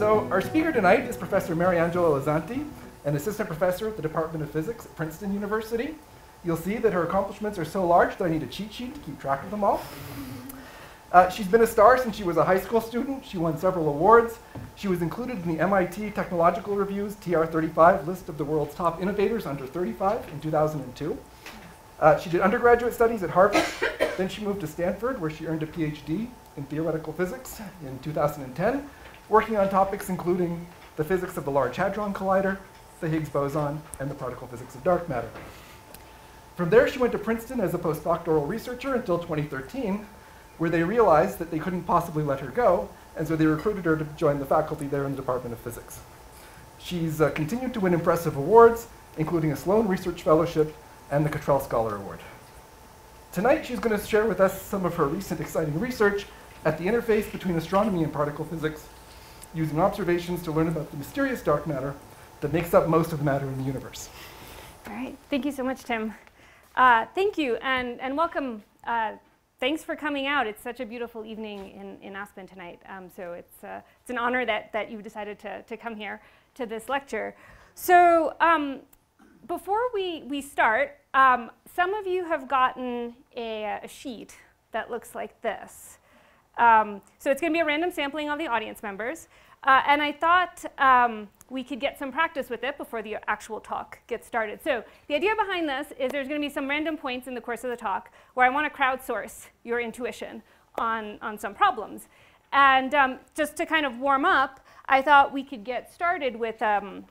So our speaker tonight is Professor Mariangela Lisanti, an assistant professor at the Department of Physics at Princeton University. You'll see that her accomplishments are so large that I need a cheat sheet to keep track of them all. Uh, she's been a star since she was a high school student. She won several awards. She was included in the MIT Technological Review's TR35 list of the world's top innovators under 35 in 2002. Uh, she did undergraduate studies at Harvard. then she moved to Stanford, where she earned a PhD in theoretical physics in 2010, working on topics including the physics of the Large Hadron Collider, the Higgs boson, and the particle physics of dark matter. From there, she went to Princeton as a postdoctoral researcher until 2013, where they realized that they couldn't possibly let her go, and so they recruited her to join the faculty there in the Department of Physics. She's uh, continued to win impressive awards, including a Sloan Research Fellowship and the Cottrell Scholar Award. Tonight, she's going to share with us some of her recent exciting research at the interface between astronomy and particle physics, using observations to learn about the mysterious dark matter that makes up most of the matter in the universe. All right, thank you so much, Tim. Uh, thank you, and, and welcome. Uh, thanks for coming out. It's such a beautiful evening in, in Aspen tonight. Um, so it's, uh, it's an honor that, that you've decided to, to come here to this lecture. So um, before we, we start, um, some of you have gotten a, a sheet that looks like this. Um, so it's going to be a random sampling of the audience members. Uh, and I thought um, we could get some practice with it before the actual talk gets started. So the idea behind this is there's going to be some random points in the course of the talk where I want to crowdsource your intuition on, on some problems. And um, just to kind of warm up, I thought we could get started with um,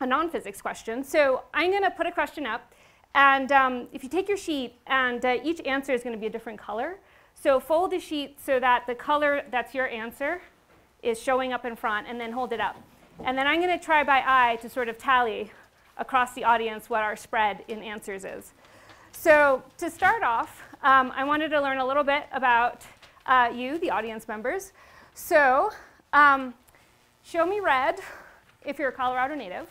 a non-physics question. So I'm going to put a question up. And um, if you take your sheet, and uh, each answer is going to be a different color. So fold the sheet so that the color that's your answer is showing up in front, and then hold it up. And then I'm going to try by eye to sort of tally across the audience what our spread in answers is. So to start off, um, I wanted to learn a little bit about uh, you, the audience members. So um, show me red if you're a Colorado native,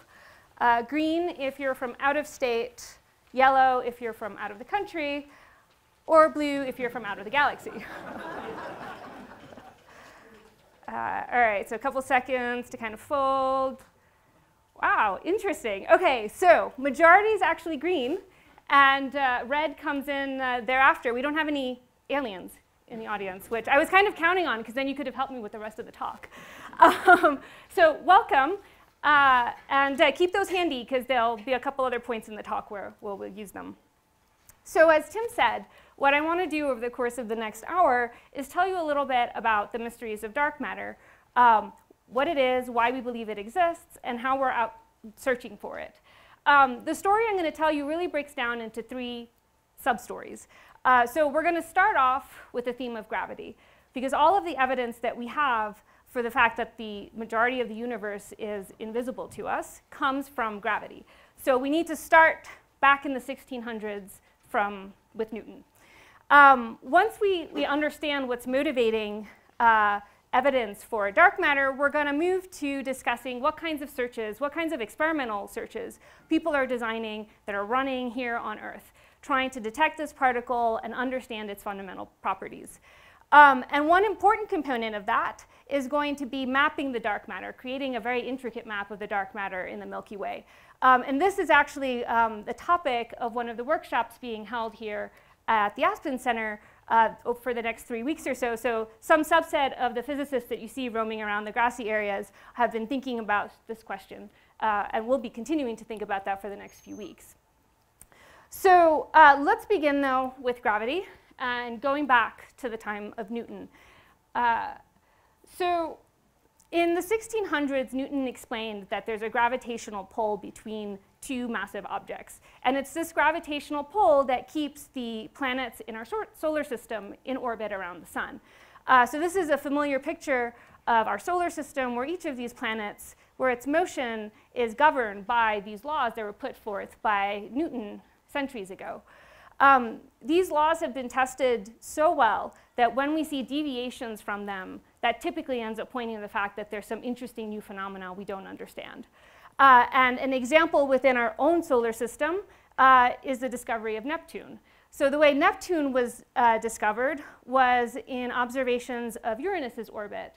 uh, green if you're from out of state, yellow if you're from out of the country, or blue if you're from out of the galaxy. Uh, all right, so a couple seconds to kind of fold. Wow, interesting. Okay, so majority is actually green, and uh, red comes in uh, thereafter. We don't have any aliens in the audience, which I was kind of counting on because then you could have helped me with the rest of the talk. Um, so welcome, uh, and uh, keep those handy because there'll be a couple other points in the talk where we'll, we'll use them. So as Tim said, what I want to do over the course of the next hour is tell you a little bit about the mysteries of dark matter, um, what it is, why we believe it exists, and how we're out searching for it. Um, the story I'm going to tell you really breaks down into three sub-stories. Uh, so we're going to start off with the theme of gravity, because all of the evidence that we have for the fact that the majority of the universe is invisible to us comes from gravity. So we need to start back in the 1600s from, with Newton. Um, once we, we understand what's motivating uh, evidence for dark matter, we're going to move to discussing what kinds of searches, what kinds of experimental searches people are designing that are running here on Earth, trying to detect this particle and understand its fundamental properties. Um, and one important component of that is going to be mapping the dark matter, creating a very intricate map of the dark matter in the Milky Way. Um, and this is actually um, the topic of one of the workshops being held here at the Aspen Center uh, for the next three weeks or so. So some subset of the physicists that you see roaming around the grassy areas have been thinking about this question, uh, and we'll be continuing to think about that for the next few weeks. So uh, let's begin, though, with gravity and going back to the time of Newton. Uh, so in the 1600s, Newton explained that there's a gravitational pull between two massive objects. And it's this gravitational pull that keeps the planets in our solar system in orbit around the sun. Uh, so this is a familiar picture of our solar system where each of these planets, where its motion is governed by these laws that were put forth by Newton centuries ago. Um, these laws have been tested so well that when we see deviations from them, that typically ends up pointing to the fact that there's some interesting new phenomena we don't understand. Uh, and an example within our own solar system uh, is the discovery of Neptune. So the way Neptune was uh, discovered was in observations of Uranus's orbit.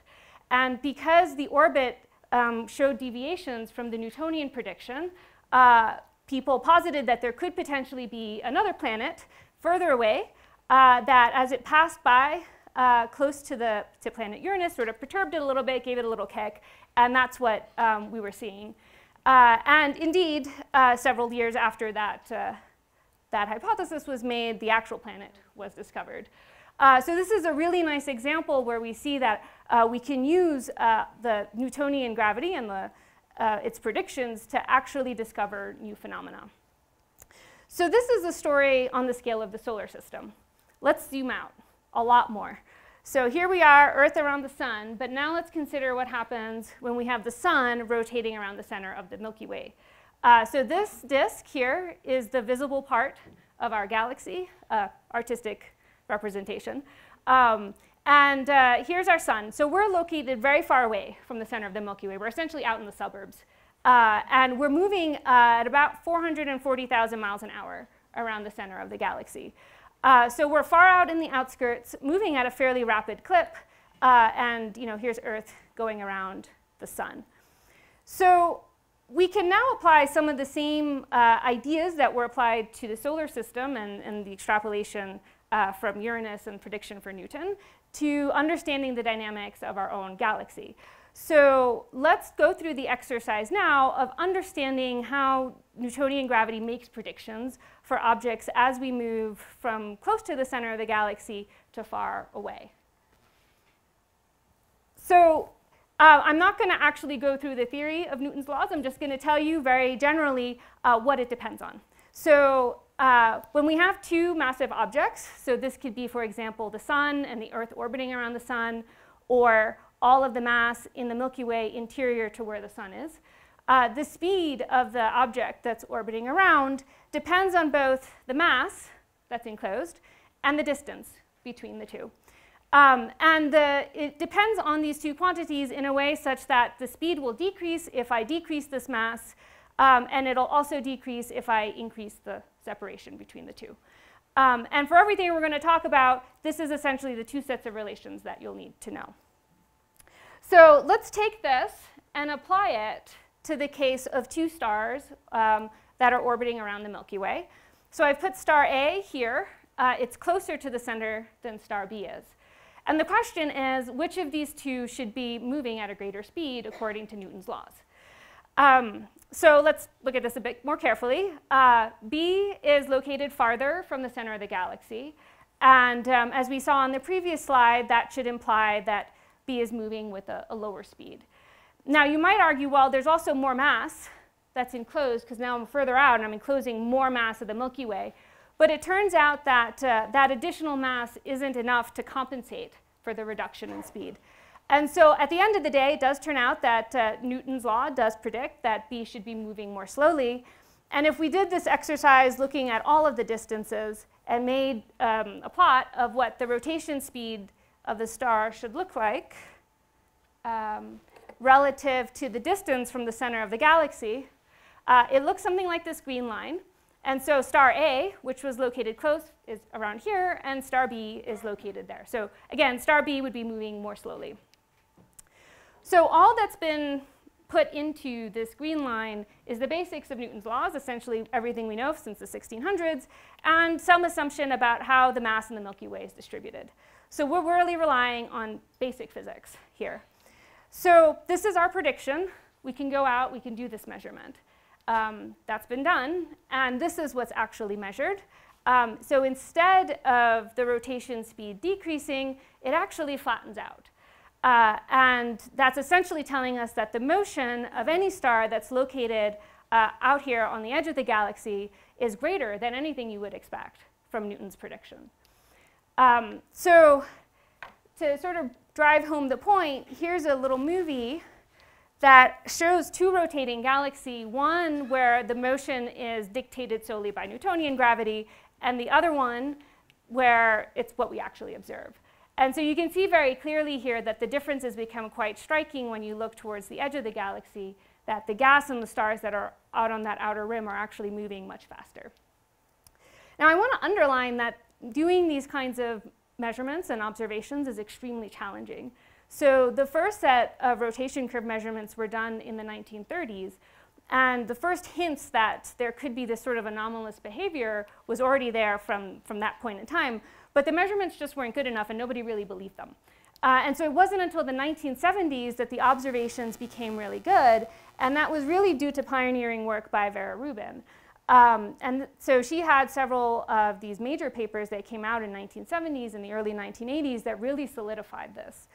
And because the orbit um, showed deviations from the Newtonian prediction, uh, people posited that there could potentially be another planet further away uh, that as it passed by uh, close to the to planet Uranus, sort of perturbed it a little bit, gave it a little kick, and that's what um, we were seeing. Uh, and indeed, uh, several years after that, uh, that hypothesis was made, the actual planet was discovered. Uh, so this is a really nice example where we see that uh, we can use uh, the Newtonian gravity and the, its predictions to actually discover new phenomena. So this is a story on the scale of the solar system. Let's zoom out a lot more. So here we are, Earth around the sun, but now let's consider what happens when we have the sun rotating around the center of the Milky Way. Uh, so this disk here is the visible part of our galaxy, uh, artistic representation. Um, and uh, here's our sun. So we're located very far away from the center of the Milky Way. We're essentially out in the suburbs. Uh, and we're moving uh, at about 440,000 miles an hour around the center of the galaxy. Uh, so we're far out in the outskirts, moving at a fairly rapid clip. Uh, and you know, here's Earth going around the sun. So we can now apply some of the same uh, ideas that were applied to the solar system and, and the extrapolation uh, from Uranus and prediction for Newton to understanding the dynamics of our own galaxy. So let's go through the exercise now of understanding how Newtonian gravity makes predictions for objects as we move from close to the center of the galaxy to far away. So uh, I'm not going to actually go through the theory of Newton's laws. I'm just going to tell you very generally uh, what it depends on. So uh, when we have two massive objects, so this could be, for example, the sun and the Earth orbiting around the sun, or all of the mass in the Milky Way interior to where the sun is, uh, the speed of the object that's orbiting around depends on both the mass that's enclosed and the distance between the two. Um, and the, it depends on these two quantities in a way such that the speed will decrease if I decrease this mass, um, and it'll also decrease if I increase the separation between the two. Um, and for everything we're going to talk about, this is essentially the two sets of relations that you'll need to know. So let's take this and apply it to the case of two stars um, that are orbiting around the Milky Way. So I've put star A here. Uh, it's closer to the center than star B is. And the question is, which of these two should be moving at a greater speed according to Newton's laws? Um, so let's look at this a bit more carefully. Uh, B is located farther from the center of the galaxy. And um, as we saw on the previous slide, that should imply that B is moving with a, a lower speed. Now you might argue, well, there's also more mass that's enclosed because now I'm further out and I'm enclosing more mass of the Milky Way. But it turns out that uh, that additional mass isn't enough to compensate for the reduction in speed. And so at the end of the day, it does turn out that uh, Newton's law does predict that B should be moving more slowly. And if we did this exercise looking at all of the distances and made um, a plot of what the rotation speed of the star should look like um, relative to the distance from the center of the galaxy, uh, it looks something like this green line. And so star A, which was located close, is around here, and star B is located there. So again, star B would be moving more slowly. So all that's been put into this green line is the basics of Newton's laws, essentially everything we know since the 1600s, and some assumption about how the mass in the Milky Way is distributed. So we're really relying on basic physics here. So this is our prediction. We can go out, we can do this measurement. Um, that's been done, and this is what's actually measured. Um, so instead of the rotation speed decreasing, it actually flattens out. Uh, and that's essentially telling us that the motion of any star that's located uh, out here on the edge of the galaxy is greater than anything you would expect from Newton's prediction. Um, so to sort of drive home the point, here's a little movie that shows two rotating galaxy, one where the motion is dictated solely by Newtonian gravity, and the other one where it's what we actually observe. And so you can see very clearly here that the differences become quite striking when you look towards the edge of the galaxy, that the gas and the stars that are out on that outer rim are actually moving much faster. Now I want to underline that doing these kinds of measurements and observations is extremely challenging. So the first set of rotation curve measurements were done in the 1930s. And the first hints that there could be this sort of anomalous behavior was already there from, from that point in time. But the measurements just weren't good enough and nobody really believed them. Uh, and so it wasn't until the 1970s that the observations became really good. And that was really due to pioneering work by Vera Rubin. Um, and so she had several of these major papers that came out in 1970s and the early 1980s that really solidified this.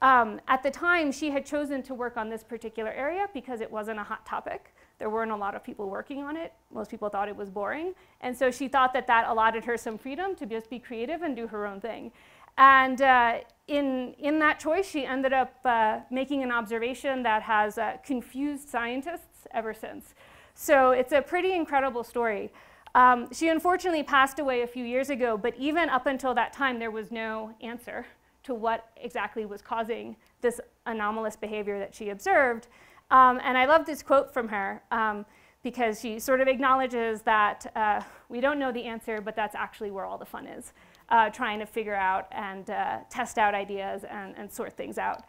Um, at the time, she had chosen to work on this particular area because it wasn't a hot topic. There weren't a lot of people working on it. Most people thought it was boring. And so she thought that that allotted her some freedom to just be creative and do her own thing. And uh, in, in that choice, she ended up uh, making an observation that has uh, confused scientists ever since. So it's a pretty incredible story. Um, she unfortunately passed away a few years ago, but even up until that time, there was no answer to what exactly was causing this anomalous behavior that she observed. Um, and I love this quote from her um, because she sort of acknowledges that uh, we don't know the answer, but that's actually where all the fun is, uh, trying to figure out and uh, test out ideas and, and sort things out.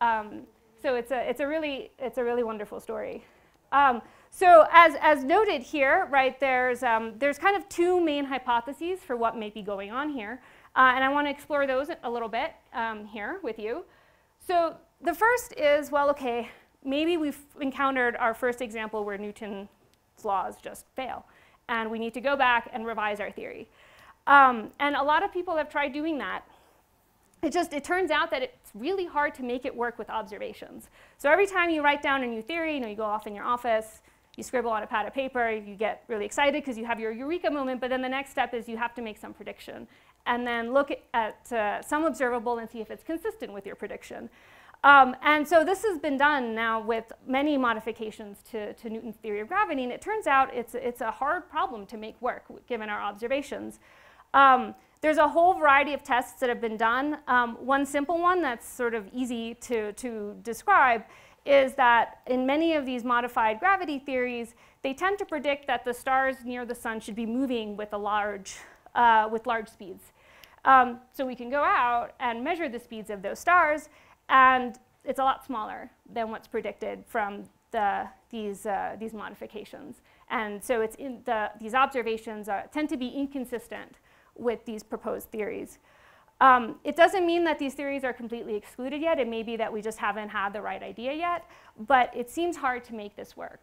Um, so it's a, it's, a really, it's a really wonderful story. So as, as noted here, right, there's, um, there's kind of two main hypotheses for what may be going on here. Uh, and I want to explore those a little bit um, here with you. So the first is, well, okay, maybe we've encountered our first example where Newton's laws just fail. And we need to go back and revise our theory. Um, and a lot of people have tried doing that. It just, it turns out that it's really hard to make it work with observations. So every time you write down a new theory, you know, you go off in your office, you scribble on a pad of paper, you get really excited because you have your eureka moment, but then the next step is you have to make some prediction and then look at uh, some observable and see if it's consistent with your prediction. Um, and so this has been done now with many modifications to, to, Newton's theory of gravity, and it turns out it's, it's a hard problem to make work given our observations. Um, there's a whole variety of tests that have been done. Um, one simple one that's sort of easy to, to describe is that in many of these modified gravity theories, they tend to predict that the stars near the sun should be moving with a large, uh, with large speeds. Um, so we can go out and measure the speeds of those stars, and it's a lot smaller than what's predicted from the, these, uh, these modifications. And so it's in the, these observations are, tend to be inconsistent with these proposed theories. Um, it doesn't mean that these theories are completely excluded yet. It may be that we just haven't had the right idea yet, but it seems hard to make this work.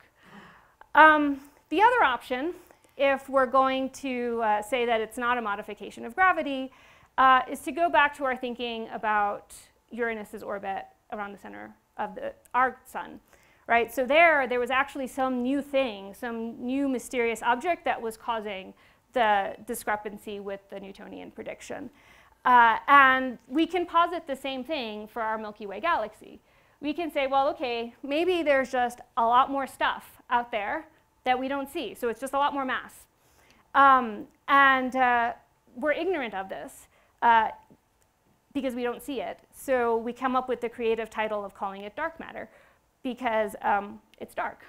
Um, the other option, if we're going to uh, say that it's not a modification of gravity, uh, is to go back to our thinking about Uranus's orbit around the center of the, our sun. Right? So there, there was actually some new thing, some new mysterious object that was causing the discrepancy with the Newtonian prediction. Uh, and we can posit the same thing for our Milky Way galaxy. We can say, well, okay, maybe there's just a lot more stuff out there that we don't see. So it's just a lot more mass. Um, and uh, we're ignorant of this uh, because we don't see it. So we come up with the creative title of calling it dark matter because um, it's dark.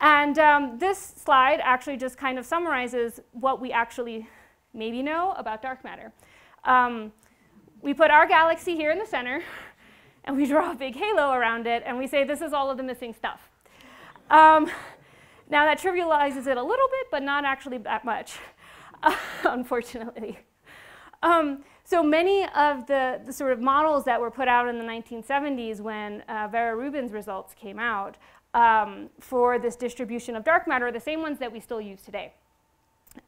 And um, this slide actually just kind of summarizes what we actually maybe know about dark matter. Um, we put our galaxy here in the center, and we draw a big halo around it, and we say this is all of the missing stuff. Um, now that trivializes it a little bit, but not actually that much, unfortunately. Um, so many of the, the, sort of models that were put out in the 1970s when uh, Vera Rubin's results came out um, for this distribution of dark matter are the same ones that we still use today.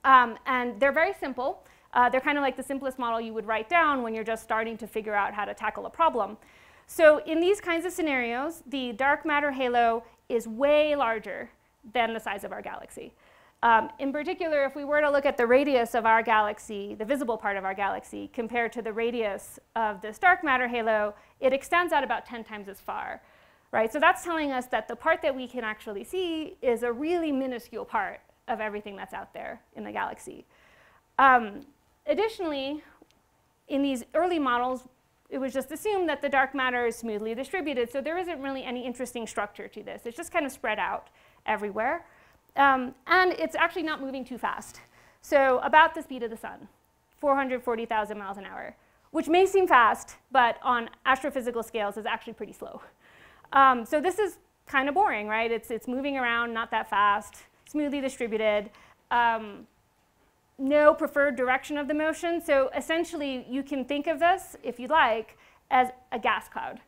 Um, and they're very simple. Uh, they're kind of like the simplest model you would write down when you're just starting to figure out how to tackle a problem. So in these kinds of scenarios, the dark matter halo is way larger than the size of our galaxy. Um, in particular, if we were to look at the radius of our galaxy, the visible part of our galaxy, compared to the radius of this dark matter halo, it extends out about 10 times as far. Right? So that's telling us that the part that we can actually see is a really minuscule part of everything that's out there in the galaxy. Um, additionally, in these early models, it was just assumed that the dark matter is smoothly distributed, so there isn't really any interesting structure to this. It's just kind of spread out everywhere. Um, and it's actually not moving too fast. So about the speed of the sun, 440,000 miles an hour, which may seem fast, but on astrophysical scales is actually pretty slow. Um, so this is kind of boring, right? It's, it's moving around, not that fast, smoothly distributed. Um, no preferred direction of the motion. So essentially, you can think of this, if you'd like, as a gas cloud.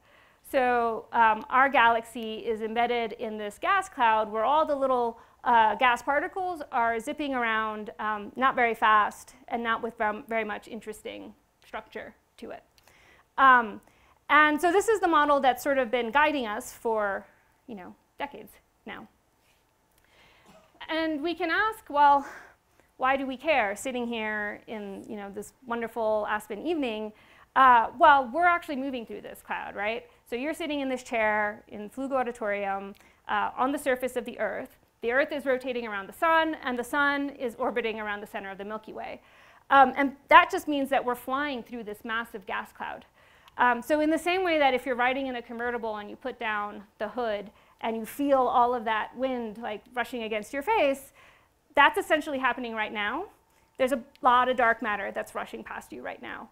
So um, our galaxy is embedded in this gas cloud where all the little uh, gas particles are zipping around, um, not very fast, and not with very much interesting structure to it. Um, and so this is the model that's sort of been guiding us for, you know, decades now. And we can ask, well, why do we care sitting here in you know, this wonderful Aspen evening? Uh, well, we're actually moving through this cloud, right? So you're sitting in this chair in Pfluger Auditorium uh, on the surface of the Earth. The Earth is rotating around the sun, and the sun is orbiting around the center of the Milky Way. Um, and that just means that we're flying through this massive gas cloud. Um, so in the same way that if you're riding in a convertible and you put down the hood and you feel all of that wind like rushing against your face, that's essentially happening right now. There's a lot of dark matter that's rushing past you right now.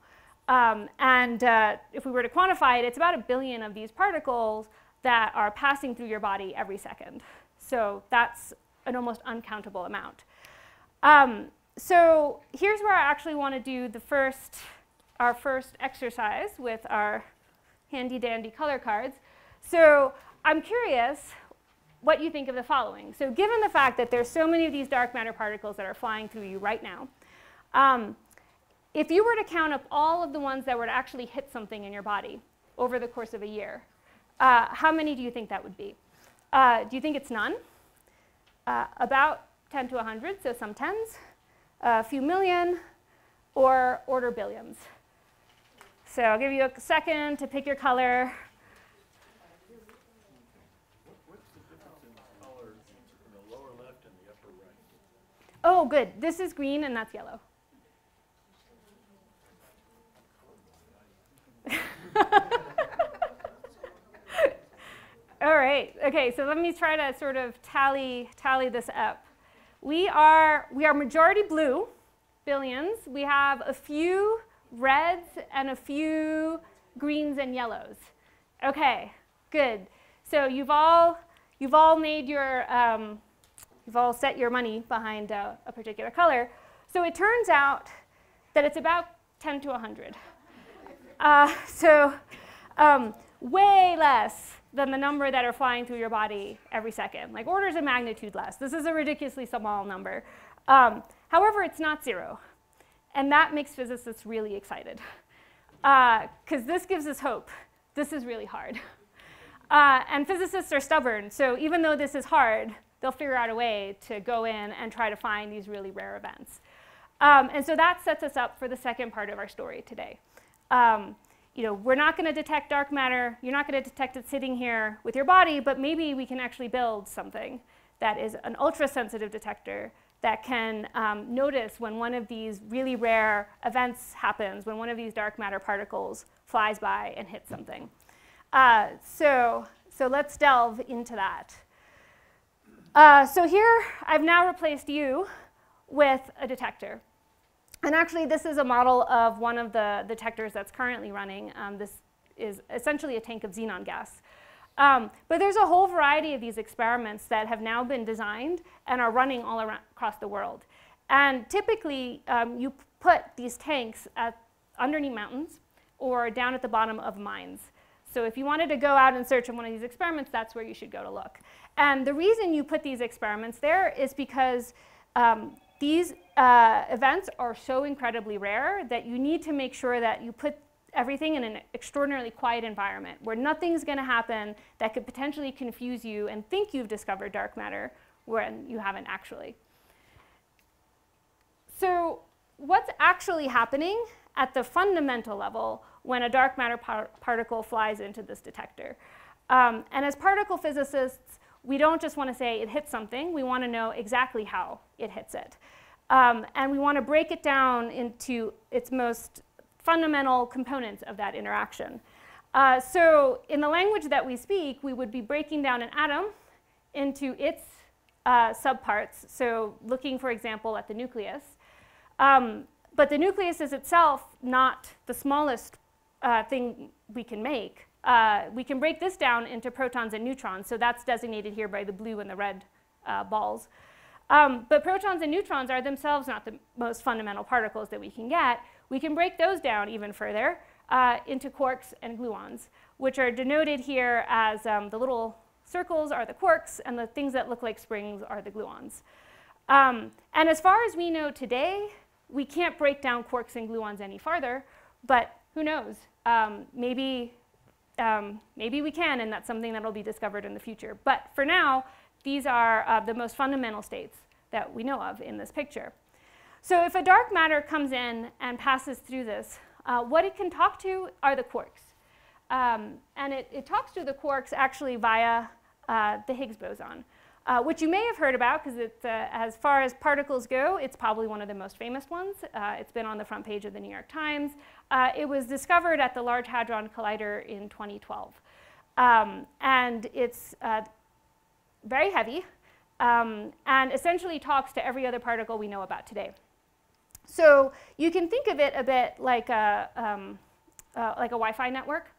Um, and uh, if we were to quantify it, it's about a billion of these particles that are passing through your body every second. So that's an almost uncountable amount. Um, so here's where I actually want to do the first, our first exercise with our handy dandy color cards. So I'm curious what you think of the following. So given the fact that there's so many of these dark matter particles that are flying through you right now, um, if you were to count up all of the ones that were to actually hit something in your body over the course of a year, uh, how many do you think that would be? Uh, do you think it's none? Uh, about 10 to 100, so some tens, a few million, or order billions. So I'll give you a second to pick your color. Oh, good. This is green and that's yellow. All right. Okay, so let me try to sort of tally, tally this up. We are, we are majority blue, billions. We have a few reds and a few greens and yellows. Okay, good. So you've all, you've all made your, um, You've all set your money behind uh, a particular color. So it turns out that it's about 10 to 100. Uh, so um, way less than the number that are flying through your body every second, like orders of magnitude less. This is a ridiculously small number. Um, however, it's not zero. And that makes physicists really excited because uh, this gives us hope. This is really hard. Uh, and physicists are stubborn, so even though this is hard, they'll figure out a way to go in and try to find these really rare events. Um, and so that sets us up for the second part of our story today. Um, you know, we're not going to detect dark matter. You're not going to detect it sitting here with your body, but maybe we can actually build something that is an ultra-sensitive detector that can um, notice when one of these really rare events happens, when one of these dark matter particles flies by and hits something. Uh, so, so let's delve into that. Uh, so here I've now replaced you with a detector. And actually, this is a model of one of the detectors that's currently running. Um, this is essentially a tank of xenon gas. Um, but there's a whole variety of these experiments that have now been designed and are running all around, across the world. And typically, um, you put these tanks at, underneath mountains or down at the bottom of mines. So if you wanted to go out and search in one of these experiments, that's where you should go to look. And the reason you put these experiments there is because um, these uh, events are so incredibly rare that you need to make sure that you put everything in an extraordinarily quiet environment where nothing's going to happen that could potentially confuse you and think you've discovered dark matter when you haven't actually. So what's actually happening at the fundamental level when a dark matter par particle flies into this detector? Um, and as particle physicists, we don't just want to say it hits something, we want to know exactly how it hits it. Um, and we want to break it down into its most fundamental components of that interaction. Uh, so in the language that we speak, we would be breaking down an atom into its uh, subparts. So looking, for example, at the nucleus. Um, but the nucleus is itself not the smallest uh, thing we can make. Uh, we can break this down into protons and neutrons, so that's designated here by the blue and the red uh, balls. Um, but protons and neutrons are themselves not the most fundamental particles that we can get. We can break those down even further uh, into quarks and gluons, which are denoted here as um, the little circles are the quarks, and the things that look like springs are the gluons. Um, and as far as we know today, we can't break down quarks and gluons any farther, but who knows? Um, maybe, um, maybe we can, and that's something that will be discovered in the future. But for now, these are uh, the most fundamental states that we know of in this picture. So if a dark matter comes in and passes through this, uh, what it can talk to are the quarks. Um, and it, it, talks to the quarks actually via uh, the Higgs boson, uh, which you may have heard about because uh, as far as particles go, it's probably one of the most famous ones. Uh, it's been on the front page of the New York Times. Uh, it was discovered at the Large Hadron Collider in 2012. Um, and it's very heavy, um, and essentially talks to every other particle we know about today. So you can think of it a bit like a, um, uh, like a Wi-Fi network.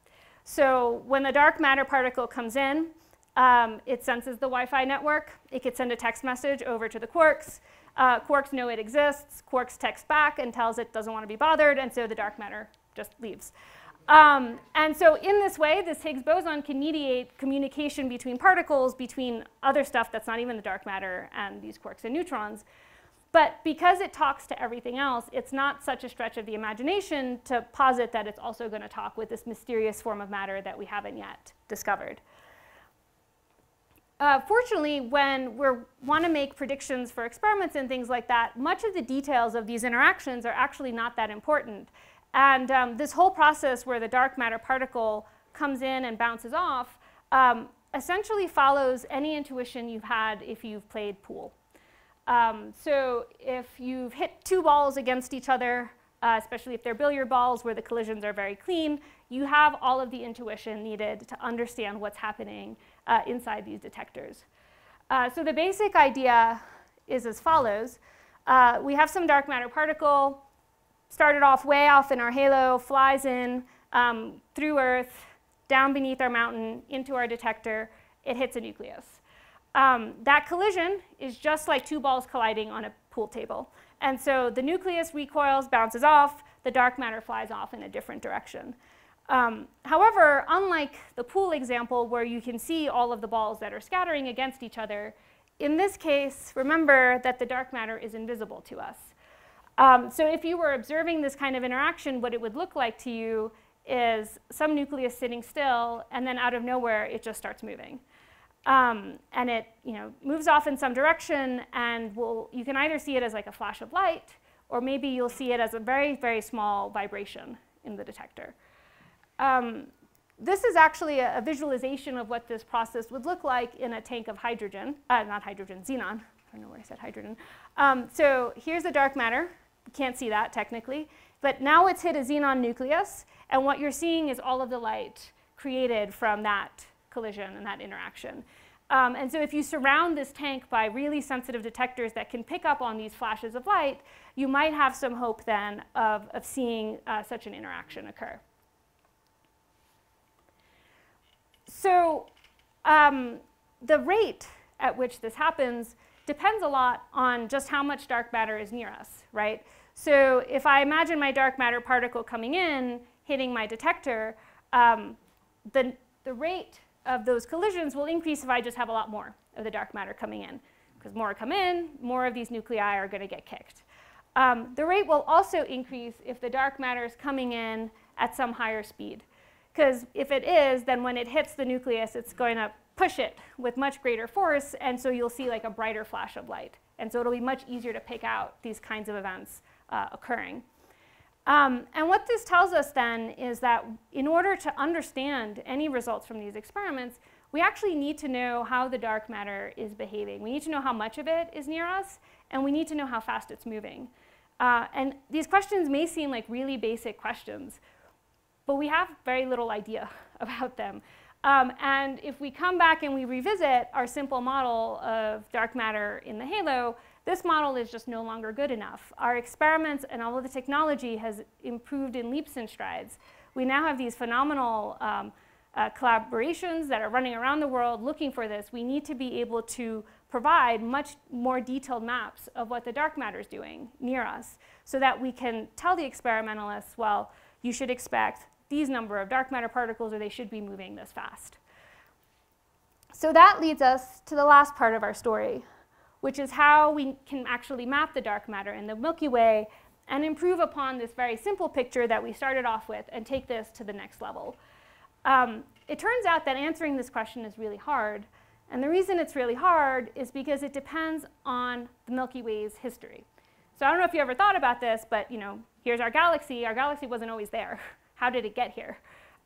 So when the dark matter particle comes in, um, it senses the Wi-Fi network. It could send a text message over to the quarks. Uh, quarks know it exists. Quarks text back and tells it doesn't want to be bothered, and so the dark matter just leaves. Um, and so in this way, this Higgs boson can mediate communication between particles, between other stuff that's not even the dark matter and these quarks and neutrons. But because it talks to everything else, it's not such a stretch of the imagination to posit that it's also going to talk with this mysterious form of matter that we haven't yet discovered. Uh, fortunately, when we want to make predictions for experiments and things like that, much of the details of these interactions are actually not that important. And um, this whole process where the dark matter particle comes in and bounces off um, essentially follows any intuition you've had if you've played pool. Um, so if you've hit two balls against each other, uh, especially if they're billiard balls where the collisions are very clean, you have all of the intuition needed to understand what's happening uh, inside these detectors. Uh, so the basic idea is as follows. Uh, we have some dark matter particle started off way off in our halo, flies in um, through Earth, down beneath our mountain, into our detector. It hits a nucleus. Um, that collision is just like two balls colliding on a pool table. And so the nucleus recoils, bounces off, the dark matter flies off in a different direction. Um, however, unlike the pool example where you can see all of the balls that are scattering against each other, in this case, remember that the dark matter is invisible to us. Um, so if you were observing this kind of interaction, what it would look like to you is some nucleus sitting still, and then out of nowhere, it just starts moving. Um, and it you know, moves off in some direction, and will, you can either see it as like a flash of light, or maybe you'll see it as a very, very small vibration in the detector. Um, this is actually a, a, visualization of what this process would look like in a tank of hydrogen, uh, not hydrogen, xenon. I don't know where I said hydrogen. Um, so here's the dark matter You can't see that technically. But now it's hit a xenon nucleus, and what you're seeing is all of the light created from that collision and that interaction. Um, and so if you surround this tank by really sensitive detectors that can pick up on these flashes of light, you might have some hope then of, of seeing uh, such an interaction occur. So um, the rate at which this happens depends a lot on just how much dark matter is near us, right? So if I imagine my dark matter particle coming in, hitting my detector, um, the, the rate of those collisions will increase if I just have a lot more of the dark matter coming in. Because more come in, more of these nuclei are going to get kicked. Um, the rate will also increase if the dark matter is coming in at some higher speed. Because if it is, then when it hits the nucleus, it's going to push it with much greater force, and so you'll see like a brighter flash of light. And so it'll be much easier to pick out these kinds of events uh, occurring. Um, and what this tells us then is that in order to understand any results from these experiments, we actually need to know how the dark matter is behaving. We need to know how much of it is near us, and we need to know how fast it's moving. Uh, and these questions may seem like really basic questions, but we have very little idea about them. Um, and if we come back and we revisit our simple model of dark matter in the halo, this model is just no longer good enough. Our experiments and all of the technology has improved in leaps and strides. We now have these phenomenal um, uh, collaborations that are running around the world looking for this. We need to be able to provide much more detailed maps of what the dark matter is doing near us so that we can tell the experimentalists, well, you should expect these number of dark matter particles or they should be moving this fast. So that leads us to the last part of our story, which is how we can actually map the dark matter in the Milky Way and improve upon this very simple picture that we started off with and take this to the next level. Um, it turns out that answering this question is really hard. And the reason it's really hard is because it depends on the Milky Way's history. So I don't know if you ever thought about this, but you know, here's our galaxy. Our galaxy wasn't always there. How did it get here?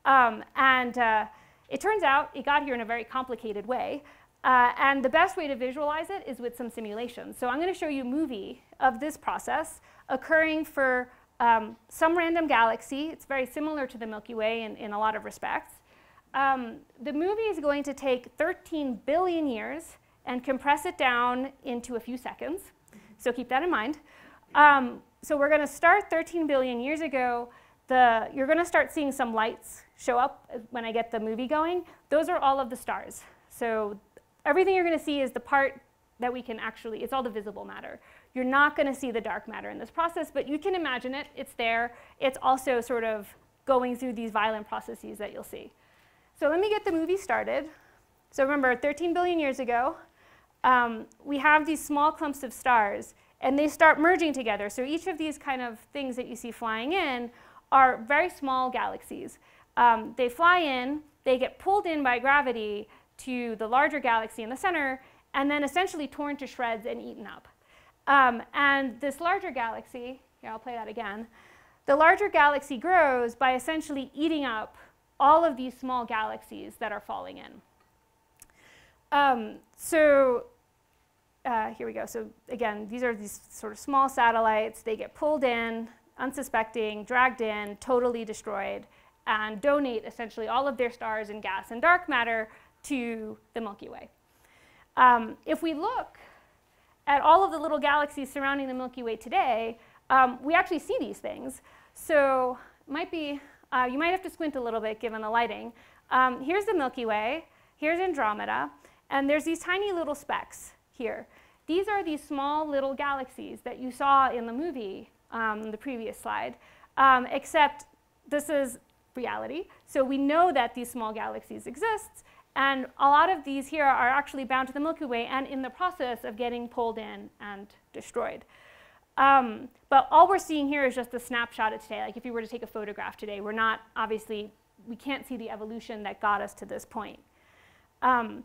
Um, and uh, it turns out it got here in a very complicated way. Uh, and the best way to visualize it is with some simulations. So I'm going to show you a movie of this process occurring for um, some random galaxy. It's very similar to the Milky Way in, in a lot of respects. Um, the movie is going to take 13 billion years and compress it down into a few seconds. So keep that in mind. Um, so we're going to start 13 billion years ago. The, you're going to start seeing some lights show up when I get the movie going. Those are all of the stars. So everything you're going to see is the part that we can actually, it's all the visible matter. You're not going to see the dark matter in this process, but you can imagine it. It's there. It's also sort of going through these violent processes that you'll see. So let me get the movie started. So remember, 13 billion years ago, um, we have these small clumps of stars, and they start merging together. So each of these kind of things that you see flying in are very small galaxies. Um, they fly in, they get pulled in by gravity to the larger galaxy in the center, and then essentially torn to shreds and eaten up. Um, and this larger galaxy, here I'll play that again, the larger galaxy grows by essentially eating up all of these small galaxies that are falling in. Um, so uh, here we go. So again, these are these sort of small satellites. They get pulled in, unsuspecting, dragged in, totally destroyed, and donate essentially all of their stars and gas and dark matter to the Milky Way. Um, if we look at all of the little galaxies surrounding the Milky Way today, um, we actually see these things. So might be, uh, you might have to squint a little bit given the lighting. Um, here's the Milky Way, here's Andromeda, and there's these tiny little specks here. These are these small little galaxies that you saw in the movie, um, the previous slide, um, except this is reality. So we know that these small galaxies exist, and a lot of these here are actually bound to the Milky Way and in the process of getting pulled in and destroyed. Um, but all we're seeing here is just a snapshot of today. Like if you were to take a photograph today, we're not obviously, we can't see the evolution that got us to this point. Um,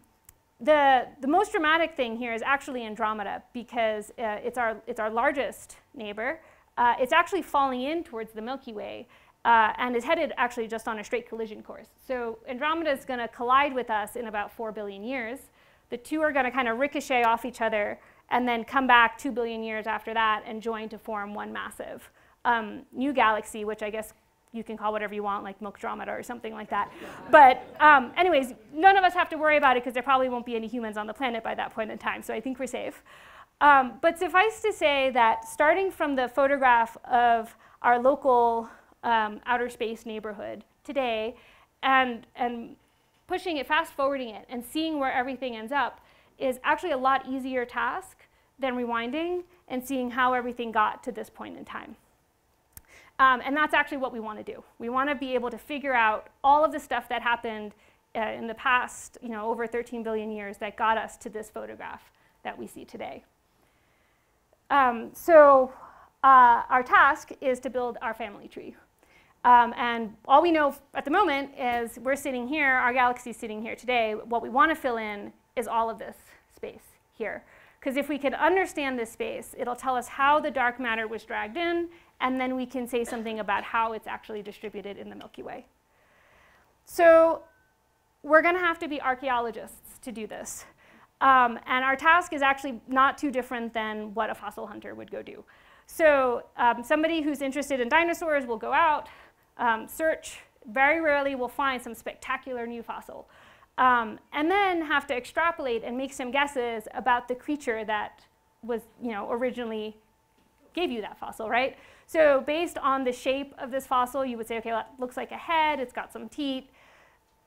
the, the most dramatic thing here is actually Andromeda because uh, it's, our, it's our largest neighbor. Uh, it's actually falling in towards the Milky Way uh, and is headed actually just on a straight collision course. So Andromeda is going to collide with us in about 4 billion years. The two are going to kind of ricochet off each other and then come back 2 billion years after that and join to form one massive um, new galaxy, which I guess you can call whatever you want, like Milkdromeda or something like that. But um, anyways, none of us have to worry about it because there probably won't be any humans on the planet by that point in time, so I think we're safe. Um, but suffice to say that starting from the photograph of our local um, outer space neighborhood today and, and pushing it, fast forwarding it, and seeing where everything ends up is actually a lot easier task than rewinding and seeing how everything got to this point in time. Um, and that's actually what we want to do. We want to be able to figure out all of the stuff that happened uh, in the past, you know, over 13 billion years that got us to this photograph that we see today. Um, so uh, our task is to build our family tree. Um, and all we know at the moment is we're sitting here, our galaxy is sitting here today. What we want to fill in is all of this space here. Because if we can understand this space, it'll tell us how the dark matter was dragged in, and then we can say something about how it's actually distributed in the Milky Way. So we're going to have to be archaeologists to do this. Um, and our task is actually not too different than what a fossil hunter would go do. So um, somebody who's interested in dinosaurs will go out, um, search, very rarely will find some spectacular new fossil. Um, and then have to extrapolate and make some guesses about the creature that was, you know, originally gave you that fossil, right? So based on the shape of this fossil, you would say, okay, well, it looks like a head, it's got some teeth.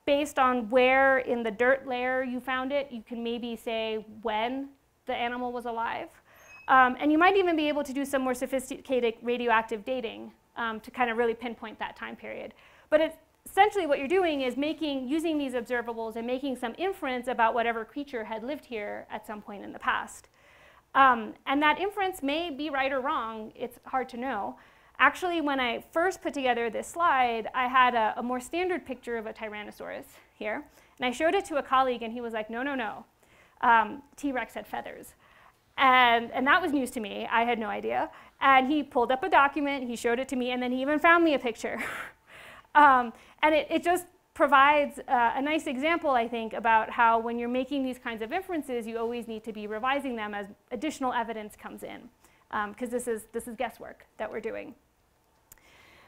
Based on where in the dirt layer you found it, you can maybe say when the animal was alive. Um, and you might even be able to do some more sophisticated radioactive dating um, to kind of really pinpoint that time period. But it, essentially what you're doing is making, using these observables and making some inference about whatever creature had lived here at some point in the past. Um, and that inference may be right or wrong, it's hard to know. Actually, when I first put together this slide, I had a, a more standard picture of a Tyrannosaurus here. And I showed it to a colleague, and he was like, no, no, no. Um, T-Rex had feathers. And, and that was news to me. I had no idea. And he pulled up a document, he showed it to me, and then he even found me a picture. um, and it, it just provides uh, a nice example, I think, about how when you're making these kinds of inferences, you always need to be revising them as additional evidence comes in, because um, this, is, this is guesswork that we're doing.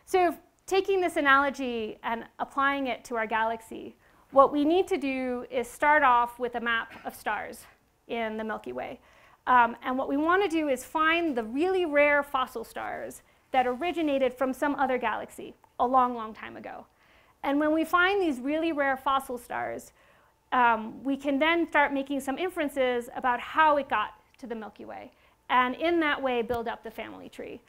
So taking this analogy and applying it to our galaxy, what we need to do is start off with a map of stars in the Milky Way. Um, and what we want to do is find the really rare fossil stars that originated from some other galaxy a long, long time ago. And when we find these really rare fossil stars, um, we can then start making some inferences about how it got to the Milky Way. And in that way, build up the family tree.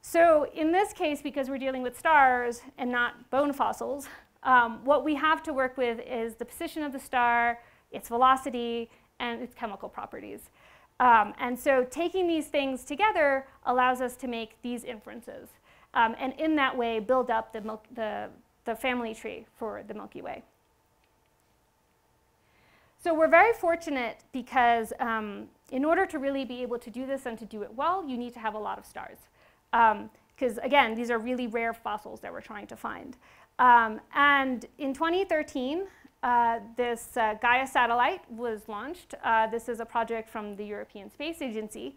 So in this case, because we're dealing with stars and not bone fossils, um, what we have to work with is the position of the star, its velocity, and its chemical properties. Um, and so taking these things together allows us to make these inferences. Um, and in that way, build up the, the, the family tree for the Milky Way. So we're very fortunate because um, in order to really be able to do this and to do it well, you need to have a lot of stars. Because um, again, these are really rare fossils that we're trying to find. Um, and in 2013, uh, this uh, Gaia satellite was launched. Uh, this is a project from the European Space Agency.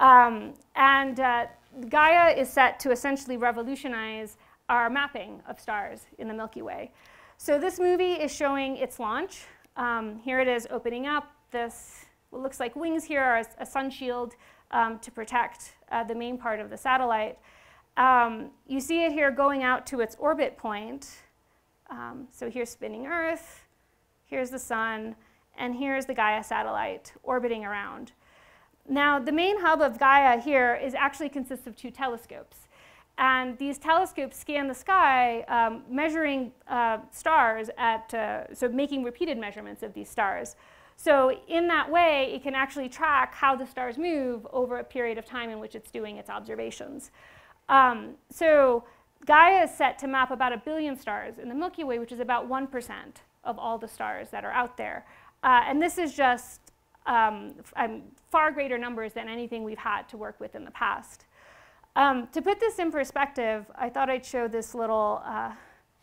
Um, and uh, Gaia is set to essentially revolutionize our mapping of stars in the Milky Way. So this movie is showing its launch. Um, here it is opening up. This what looks like wings here are a, a sun shield um, to protect uh, the main part of the satellite. Um, you see it here going out to its orbit point. Um, so here's spinning Earth, here's the sun, and here's the Gaia satellite orbiting around. Now, the main hub of Gaia here is actually consists of two telescopes. And these telescopes scan the sky, um, measuring uh, stars at, uh, so making repeated measurements of these stars. So in that way, it can actually track how the stars move over a period of time in which it's doing its observations. Um, so Gaia is set to map about a billion stars in the Milky Way, which is about 1% of all the stars that are out there. Uh, and this is just um, far greater numbers than anything we've had to work with in the past. Um, to put this in perspective, I thought I'd show this little uh,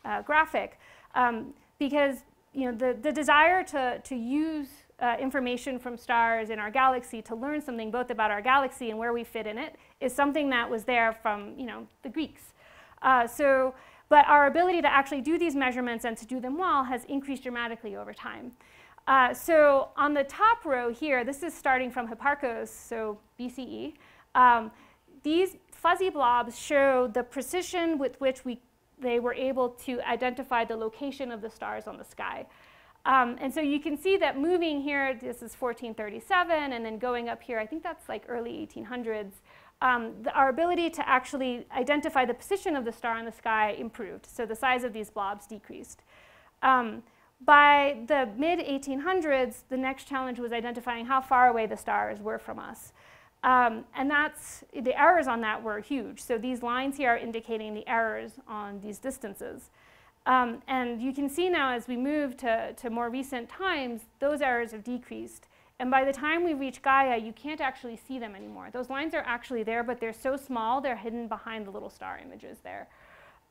uh, graphic um, because you know, the, the desire to, to use uh, information from stars in our galaxy to learn something both about our galaxy and where we fit in it is something that was there from you know, the Greeks. Uh, so, but our ability to actually do these measurements and to do them well has increased dramatically over time. Uh, so on the top row here, this is starting from Hipparchus, so BCE. Um, these fuzzy blobs show the precision with which we, they were able to identify the location of the stars on the sky. Um, and so you can see that moving here, this is 1437, and then going up here, I think that's like early 1800s, um, the, our ability to actually identify the position of the star in the sky improved. So the size of these blobs decreased. Um, by the mid 1800s, the next challenge was identifying how far away the stars were from us. Um, and that's, the errors on that were huge. So these lines here are indicating the errors on these distances. Um, and you can see now as we move to, to more recent times, those errors have decreased. And by the time we reach Gaia, you can't actually see them anymore. Those lines are actually there, but they're so small, they're hidden behind the little star images there.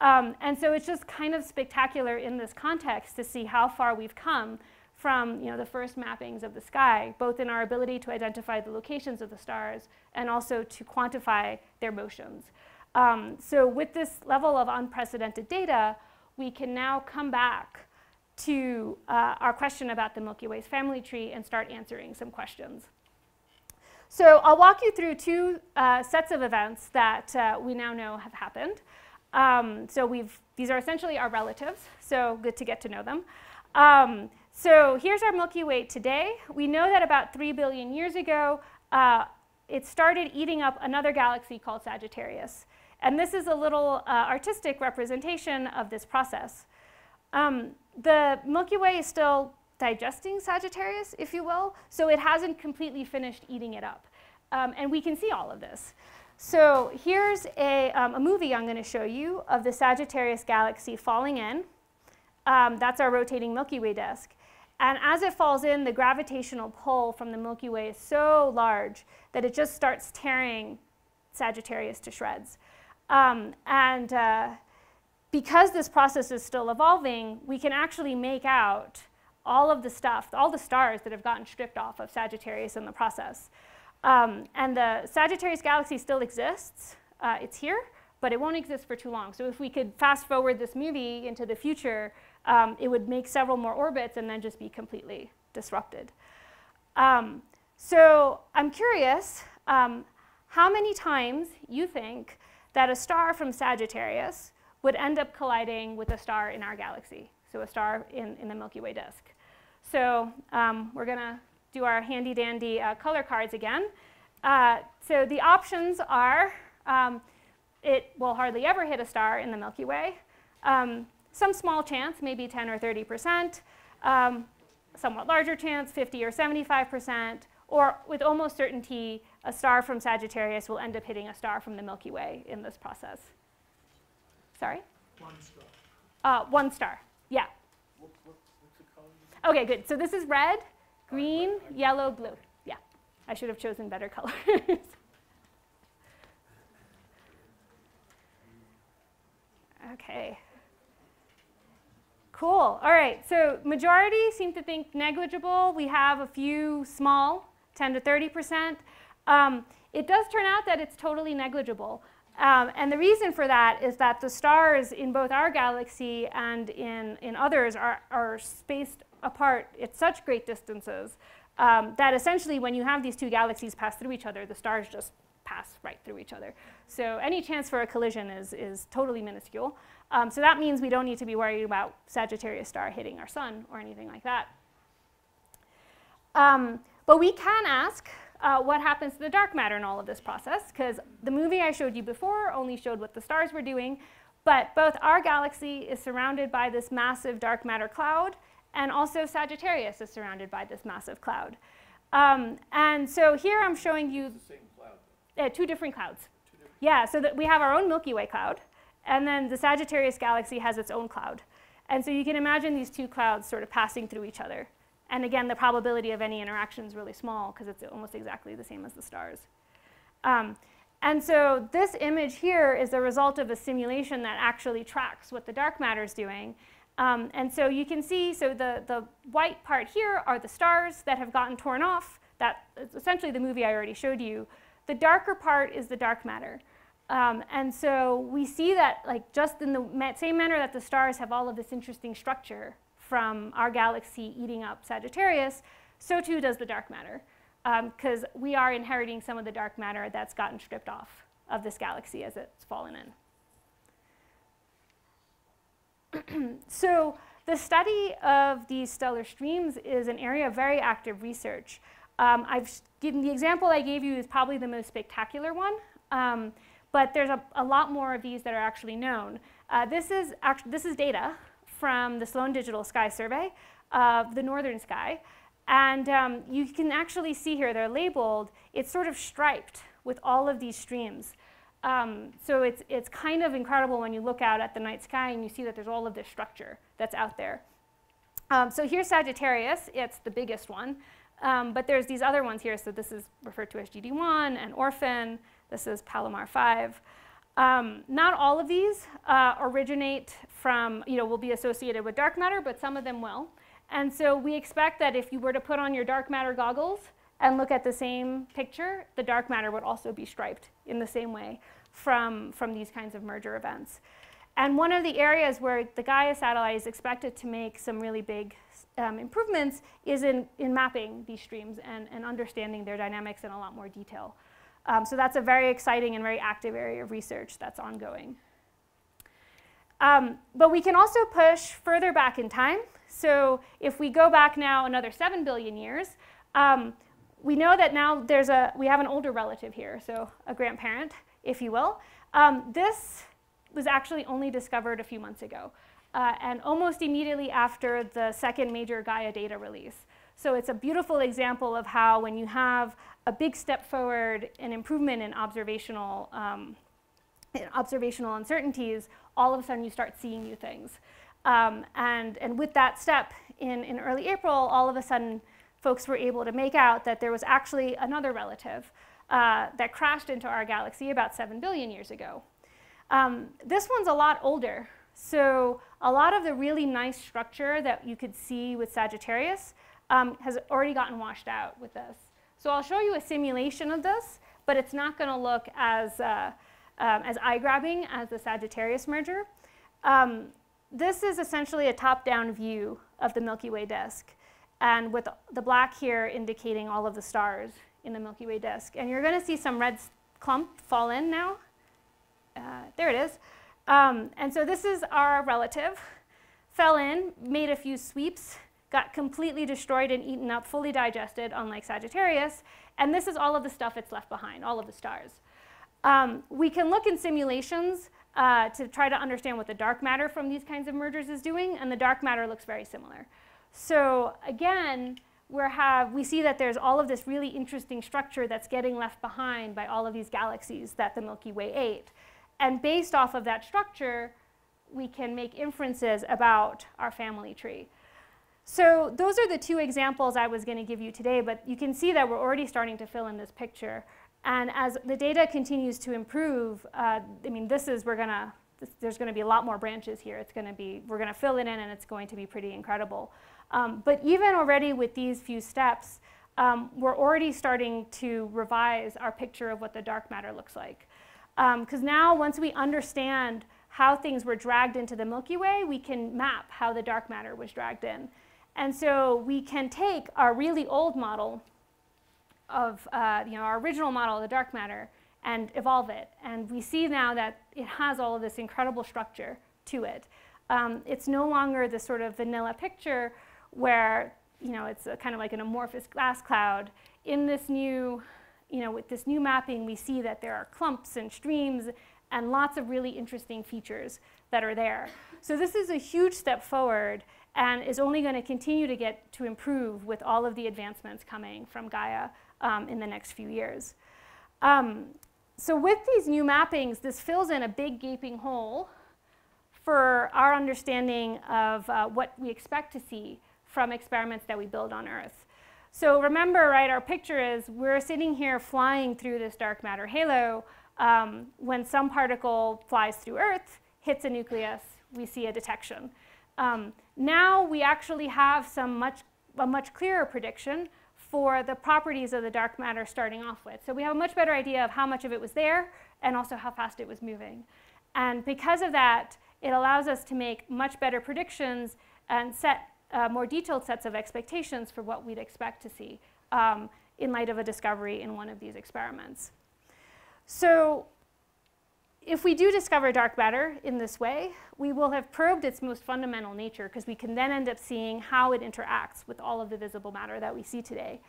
Um, and so it's just kind of spectacular in this context to see how far we've come from you know, the first mappings of the sky, both in our ability to identify the locations of the stars and also to quantify their motions. Um, so with this level of unprecedented data, we can now come back to uh, our question about the Milky Way's family tree and start answering some questions. So I'll walk you through two uh, sets of events that uh, we now know have happened. Um, so we've, these are essentially our relatives, so good to get to know them. Um, so here's our Milky Way today. We know that about 3 billion years ago, uh, it started eating up another galaxy called Sagittarius. And this is a little uh, artistic representation of this process. Um, the Milky Way is still digesting Sagittarius, if you will, so it hasn't completely finished eating it up. Um, and we can see all of this. So here's a, um, a movie I'm going to show you of the Sagittarius galaxy falling in. Um, that's our rotating Milky Way disk. And as it falls in, the gravitational pull from the Milky Way is so large that it just starts tearing Sagittarius to shreds. Um, and uh, because this process is still evolving, we can actually make out all of the stuff, all the stars that have gotten stripped off of Sagittarius in the process. Um, and the Sagittarius galaxy still exists. Uh, it's here, but it won't exist for too long. So if we could fast forward this movie into the future, um, it would make several more orbits and then just be completely disrupted. Um, so I'm curious um, how many times you think that a star from Sagittarius would end up colliding with a star in our galaxy, so a star in, in the Milky Way disk. So um, we're going to do our handy dandy uh, color cards again. Uh, so the options are um, it will hardly ever hit a star in the Milky Way. Um, some small chance, maybe 10 or 30 percent. Um, somewhat larger chance, 50 or 75 percent. Or with almost certainty, a star from Sagittarius will end up hitting a star from the Milky Way in this process. Sorry? One star. Uh, one star, yeah. What, what, what's the color? Okay, good. So this is red, green, yellow, blue. Yeah, I should have chosen better colors. okay. Cool. All right. So majority seem to think negligible. We have a few small, 10 to 30 percent. Um, it does turn out that it's totally negligible. Um, and the reason for that is that the stars in both our galaxy and in, in others are, are spaced apart at such great distances um, that essentially when you have these two galaxies pass through each other, the stars just pass right through each other. So any chance for a collision is, is totally minuscule. Um, so that means we don't need to be worried about Sagittarius star hitting our sun or anything like that. Um, but we can ask uh, what happens to the dark matter in all of this process, because the movie I showed you before only showed what the stars were doing, but both our galaxy is surrounded by this massive dark matter cloud, and also Sagittarius is surrounded by this massive cloud. Um, and so here I'm showing you It's the same cloud. uh, two different clouds. Two different. Yeah, so that we have our own Milky Way cloud, and then the Sagittarius galaxy has its own cloud. And so you can imagine these two clouds sort of passing through each other. And again, the probability of any interaction is really small because it's almost exactly the same as the stars. Um, and so this image here is the result of a simulation that actually tracks what the dark matter is doing. Um, and so you can see, so the, the white part here are the stars that have gotten torn off. That is essentially the movie I already showed you. The darker part is the dark matter. Um, and so we see that like just in the same manner that the stars have all of this interesting structure from our galaxy eating up Sagittarius, so too does the dark matter, because um, we are inheriting some of the dark matter that's gotten stripped off of this galaxy as it's fallen in. so the study of these stellar streams is an area of very active research. Um, I've given the example I gave you is probably the most spectacular one, um, but there's a, a, lot more of these that are actually known. Uh, this is actually this is data from the Sloan Digital Sky Survey of the northern sky. And um, you can actually see here, they're labeled, it's sort of striped with all of these streams. Um, so it's, it's kind of incredible when you look out at the night sky and you see that there's all of this structure that's out there. Um, so here's Sagittarius, it's the biggest one. Um, but there's these other ones here, so this is referred to as GD1 and Orphan, this is Palomar 5. Um, not all of these uh, originate from, you know, will be associated with dark matter, but some of them will. And so we expect that if you were to put on your dark matter goggles and look at the same picture, the dark matter would also be striped in the same way from, from these kinds of merger events. And one of the areas where the Gaia satellite is expected to make some really big um, improvements is in, in mapping these streams and, and understanding their dynamics in a lot more detail. Um, so that's a very exciting and very active area of research that's ongoing. Um, but we can also push further back in time. So if we go back now another 7 billion years, um, we know that now there's a, we have an older relative here, so a grandparent, if you will. Um, this was actually only discovered a few months ago, uh, and almost immediately after the second major Gaia data release. So it's a beautiful example of how when you have a big step forward, an improvement in observational, um, in observational uncertainties, all of a sudden you start seeing new things. Um, and, and with that step in, in early April, all of a sudden folks were able to make out that there was actually another relative uh, that crashed into our galaxy about 7 billion years ago. Um, this one's a lot older. So a lot of the really nice structure that you could see with Sagittarius um, has already gotten washed out with this. So I'll show you a simulation of this, but it's not going to look as, uh, um, as eye-grabbing as the Sagittarius merger. Um, this is essentially a top-down view of the Milky Way disk, and with the black here indicating all of the stars in the Milky Way disk. And you're going to see some red clump fall in now. Uh, there it is. Um, and so this is our relative. Fell in, made a few sweeps, got completely destroyed and eaten up, fully digested, unlike Sagittarius. And this is all of the stuff it's left behind, all of the stars. Um, we can look in simulations uh, to try to understand what the dark matter from these kinds of mergers is doing, and the dark matter looks very similar. So again, we have, we see that there's all of this really interesting structure that's getting left behind by all of these galaxies that the Milky Way ate. And based off of that structure, we can make inferences about our family tree. So those are the two examples I was going to give you today, but you can see that we're already starting to fill in this picture. And as the data continues to improve, uh, I mean, this is, we're going to, there's going to be a lot more branches here. It's going to be, we're going to fill it in and it's going to be pretty incredible. Um, but even already with these few steps, um, we're already starting to revise our picture of what the dark matter looks like. Because um, now, once we understand how things were dragged into the Milky Way, we can map how the dark matter was dragged in. And so we can take our really old model of, uh, you know, our original model of the dark matter and evolve it. And we see now that it has all of this incredible structure to it. Um, it's no longer this sort of vanilla picture where you know, it's kind of like an amorphous gas cloud. In this new, you know, with this new mapping, we see that there are clumps and streams and lots of really interesting features that are there. So this is a huge step forward and is only going to continue to get to improve with all of the advancements coming from Gaia um, in the next few years. Um, so with these new mappings, this fills in a big gaping hole for our understanding of uh, what we expect to see from experiments that we build on Earth. So remember, right, our picture is we're sitting here flying through this dark matter halo. Um, when some particle flies through Earth, hits a nucleus, we see a detection. Um, now we actually have some much, a much clearer prediction for the properties of the dark matter starting off with. So we have a much better idea of how much of it was there and also how fast it was moving. And because of that, it allows us to make much better predictions and set uh, more detailed sets of expectations for what we'd expect to see um, in light of a discovery in one of these experiments. So if we do discover dark matter in this way, we will have probed its most fundamental nature because we can then end up seeing how it interacts with all of the visible matter that we see today.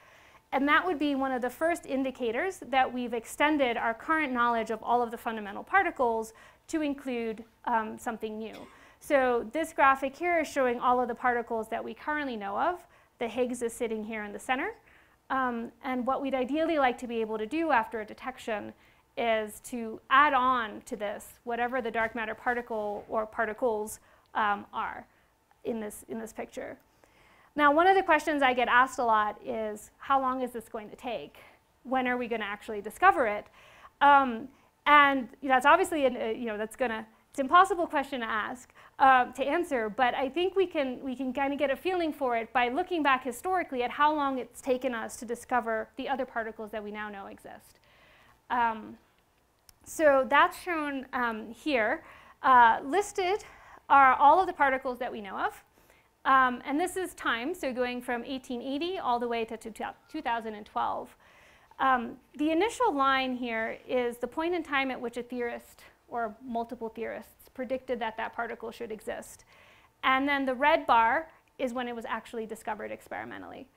And that would be one of the first indicators that we've extended our current knowledge of all of the fundamental particles to include um, something new. So this graphic here is showing all of the particles that we currently know of. The Higgs is sitting here in the center. Um, and what we'd ideally like to be able to do after a detection is to add on to this whatever the dark matter particle or particles um, are in this, in this picture. Now, one of the questions I get asked a lot is, how long is this going to take? When are we going to actually discover it? Um, and that's obviously, an, uh, you know, that's going to it's an impossible question to ask, uh, to answer, but I think we can, we can kind of get a feeling for it by looking back historically at how long it's taken us to discover the other particles that we now know exist. Um, so that's shown um, here. Uh, listed are all of the particles that we know of. Um, and this is time, so going from 1880 all the way to 2012. Um, the initial line here is the point in time at which a theorist or multiple theorists predicted that that particle should exist. And then the red bar is when it was actually discovered experimentally.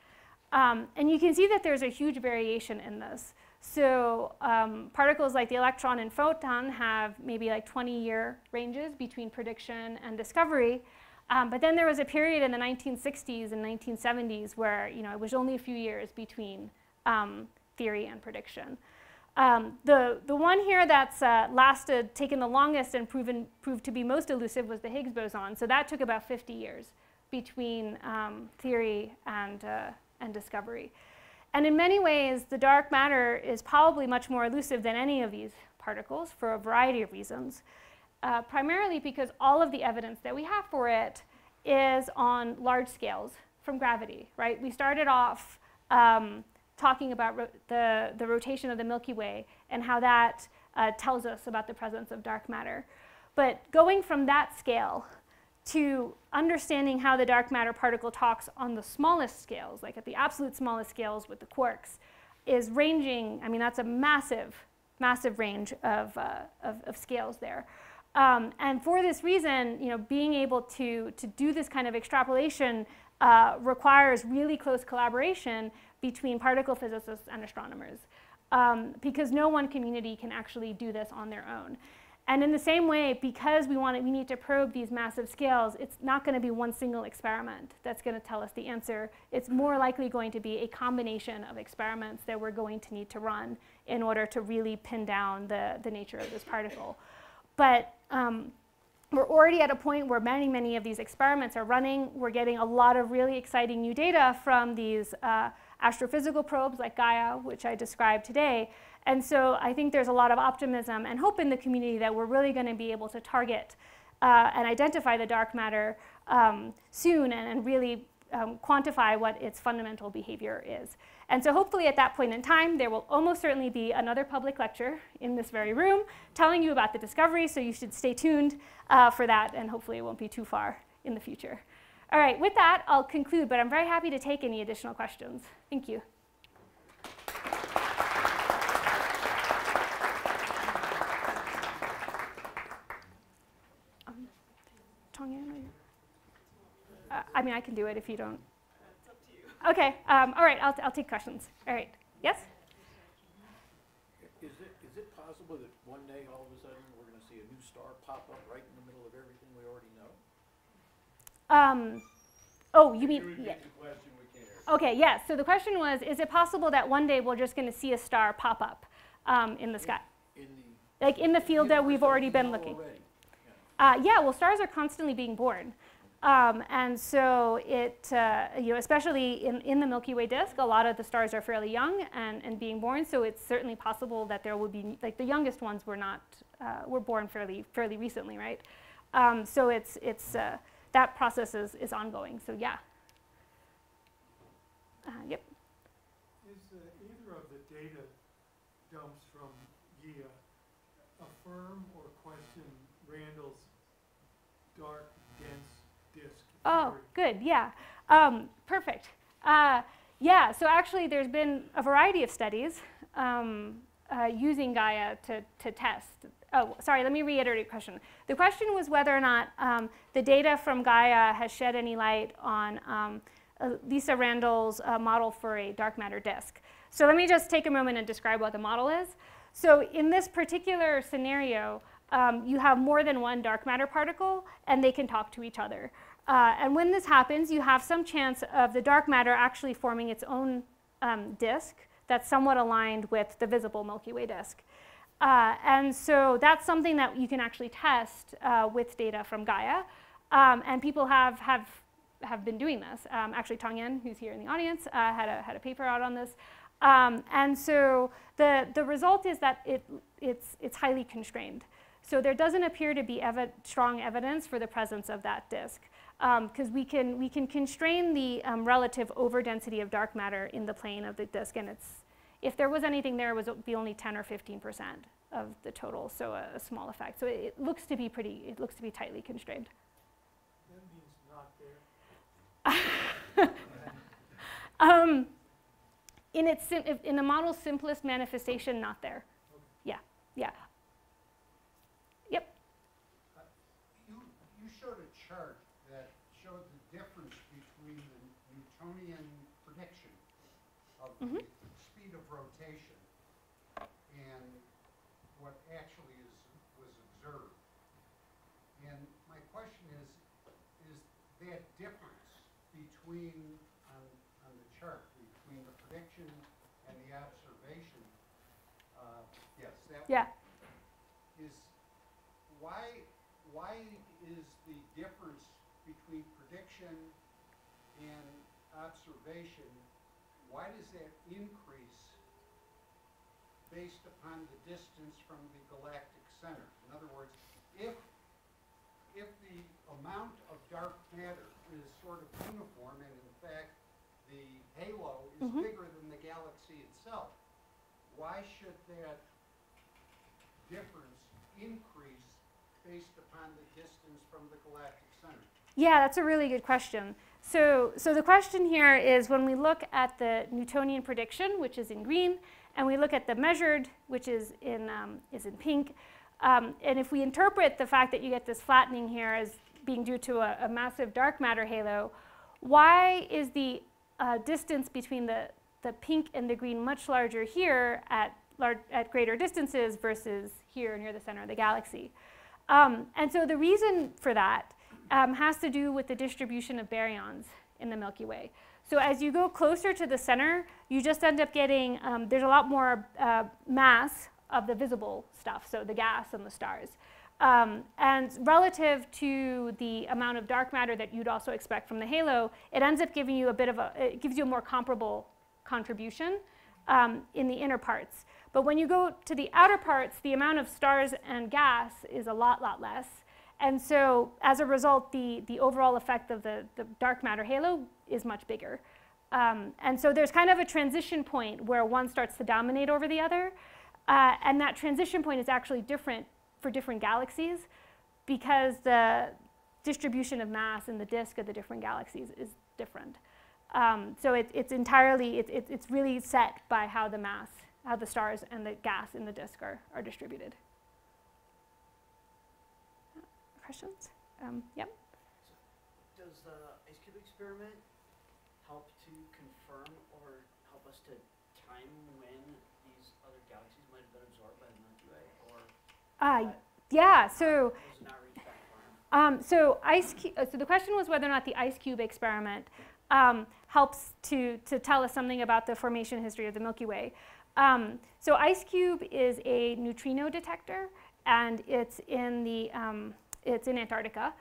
Um, and you can see that there's a huge variation in this. So um, particles like the electron and photon have maybe like 20 year ranges between prediction and discovery. Um, but then there was a period in the 1960s and 1970s where you know, it was only a few years between um, theory and prediction. Um, the, the one here that's uh, lasted, taken the longest and proven, proved to be most elusive was the Higgs boson. So that took about 50 years between um, theory and, uh, and discovery. And in many ways, the dark matter is probably much more elusive than any of these particles for a variety of reasons, uh, primarily because all of the evidence that we have for it is on large scales from gravity, right? We started off um, talking about the, the rotation of the Milky Way and how that uh, tells us about the presence of dark matter. But going from that scale to understanding how the dark matter particle talks on the smallest scales, like at the absolute smallest scales with the quarks, is ranging, I mean, that's a massive, massive range of, uh, of, of, scales there. Um, and for this reason, you know, being able to, to do this kind of extrapolation uh, requires really close collaboration between particle physicists and astronomers um, because no one community can actually do this on their own. And in the same way, because we, want it, we need to probe these massive scales, it's not going to be one single experiment that's going to tell us the answer. It's more likely going to be a combination of experiments that we're going to need to run in order to really pin down the, the nature of this particle. But um, we're already at a point where many, many of these experiments are running. We're getting a lot of really exciting new data from these uh, astrophysical probes like Gaia, which I described today, and so I think there's a lot of optimism and hope in the community that we're really going to be able to target uh, and identify the dark matter um, soon and, and really um, quantify what its fundamental behavior is. And so hopefully at that point in time, there will almost certainly be another public lecture in this very room telling you about the discovery, so you should stay tuned uh, for that, and hopefully it won't be too far in the future. All right, with that, I'll conclude, but I'm very happy to take any additional questions. Thank you. Uh, I mean, I can do it if you don't. It's up to you. Okay. Um, all right. I'll, I'll take questions. All right. Yes? Is it, is it possible that one day, all of a sudden, we're going to see a new star pop up right in the middle of everything we already know? Um, oh, you mean. You yeah. the question? We can't. Okay, yes. So the question was Is it possible that one day we're just going to see a star pop up um, in the sky? In the. Like in the field that we've already been looking? already. Uh, yeah, well, stars are constantly being born. Um, and so it, uh, you know, especially in, in the Milky Way disk, a lot of the stars are fairly young and, and being born. So it's certainly possible that there will be, like the youngest ones were not, uh, were born fairly, fairly recently, right? Um, so it's, it's, uh, that process is, is ongoing. So yeah. Uh, yep. Is uh, either of the data dumps from Gaia affirm or question Randall's dark, dense disk? Oh, good. Yeah. Um, perfect. Uh, yeah. So actually, there's been a variety of studies um, uh, using Gaia to, to test. Oh, sorry. Let me reiterate the question. The question was whether or not um, the data from Gaia has shed any light on um, uh, Lisa Randall's uh, model for a dark matter disk. So let me just take a moment and describe what the model is. So in this particular scenario, um, you have more than one dark matter particle, and they can talk to each other. Uh, and when this happens, you have some chance of the dark matter actually forming its own um, disk that's somewhat aligned with the visible Milky Way disk. Uh, and so that's something that you can actually test uh, with data from Gaia. Um, and people have, have, have been doing this. Um, actually, Tongyan, who's here in the audience, uh, had, a, had a paper out on this. Um, and so the, the result is that it, it's, it's highly constrained. So there doesn't appear to be strong evidence for the presence of that disk because um, we, can, we can constrain the um, relative overdensity of dark matter in the plane of the disk. And it's, if there was anything there, it would be only 10 or 15% of the total, so a, a small effect. So it, it, looks to be pretty, it looks to be tightly constrained. Um, in, its in the model's simplest manifestation, not there. Yeah, yeah. Yep. You, you showed a chart that showed the difference between the Newtonian prediction of the speed of rotation and what actually is, was observed. And my question is, is that difference between, on, on the chart, between the prediction and the observation, uh, yes, that Yeah. is why, why is the difference between prediction and observation, why does that increase based upon the distance from the galactic center? In other words, if, if the amount of dark matter is sort of uniform and in fact the halo is Mhm. bigger than the galaxy itself, why should that difference increase based upon the distance from the galactic center? Yeah, that's a really good question. So, so the question here is when we look at the Newtonian prediction, which is in green, and we look at the measured, which is in, um, is in pink, um, and if we interpret the fact that you get this flattening here as being due to a, a massive dark matter halo, why is the uh, distance between the, the pink and the green much larger here at, lar- at greater distances versus here near the center of the galaxy? Um, and so the reason for that um, has to do with the distribution of baryons in the Milky Way. So as you go closer to the center, you just end up getting, um, there's a lot more uh, mass of the visible stuff, so the gas and the stars. Um, and relative to the amount of dark matter that you'd also expect from the halo, it ends up giving you a bit of a, it gives you a more comparable contribution um, in the inner parts. But when you go to the outer parts, the amount of stars and gas is a lot, lot less. And so as a result, the, the overall effect of the, the dark matter halo is much bigger. Um, and so there's kind of a transition point where one starts to dominate over the other. Uh, and that transition point is actually different for different galaxies because the distribution of mass in the disk of the different galaxies is different. Um, so it, it's entirely, it, it, it's really set by how the mass, how the stars and the gas in the disk are, are distributed. Questions? Um, yep. Does the IceCube experiment help to confirm or help us to time when these other galaxies might have been absorbed by the Milky Way, or Uh, yeah, so does it not reach that far? Um, so, ice uh, so the question was whether or not the IceCube experiment um, helps to, to tell us something about the formation history of the Milky Way. Um, so IceCube is a neutrino detector, and it's in the um, it's in Antarctica,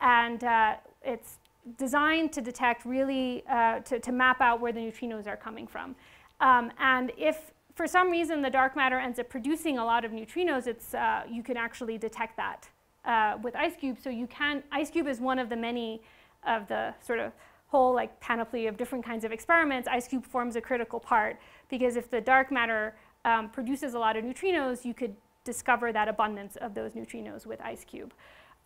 and uh, it's designed to detect really uh, to, to map out where the neutrinos are coming from. Um, and if for some reason the dark matter ends up producing a lot of neutrinos, it's uh, you can actually detect that uh, with IceCube. So you can, IceCube is one of the many of the sort of whole like panoply of different kinds of experiments. IceCube forms a critical part because if the dark matter um, produces a lot of neutrinos, you could discover that abundance of those neutrinos with IceCube.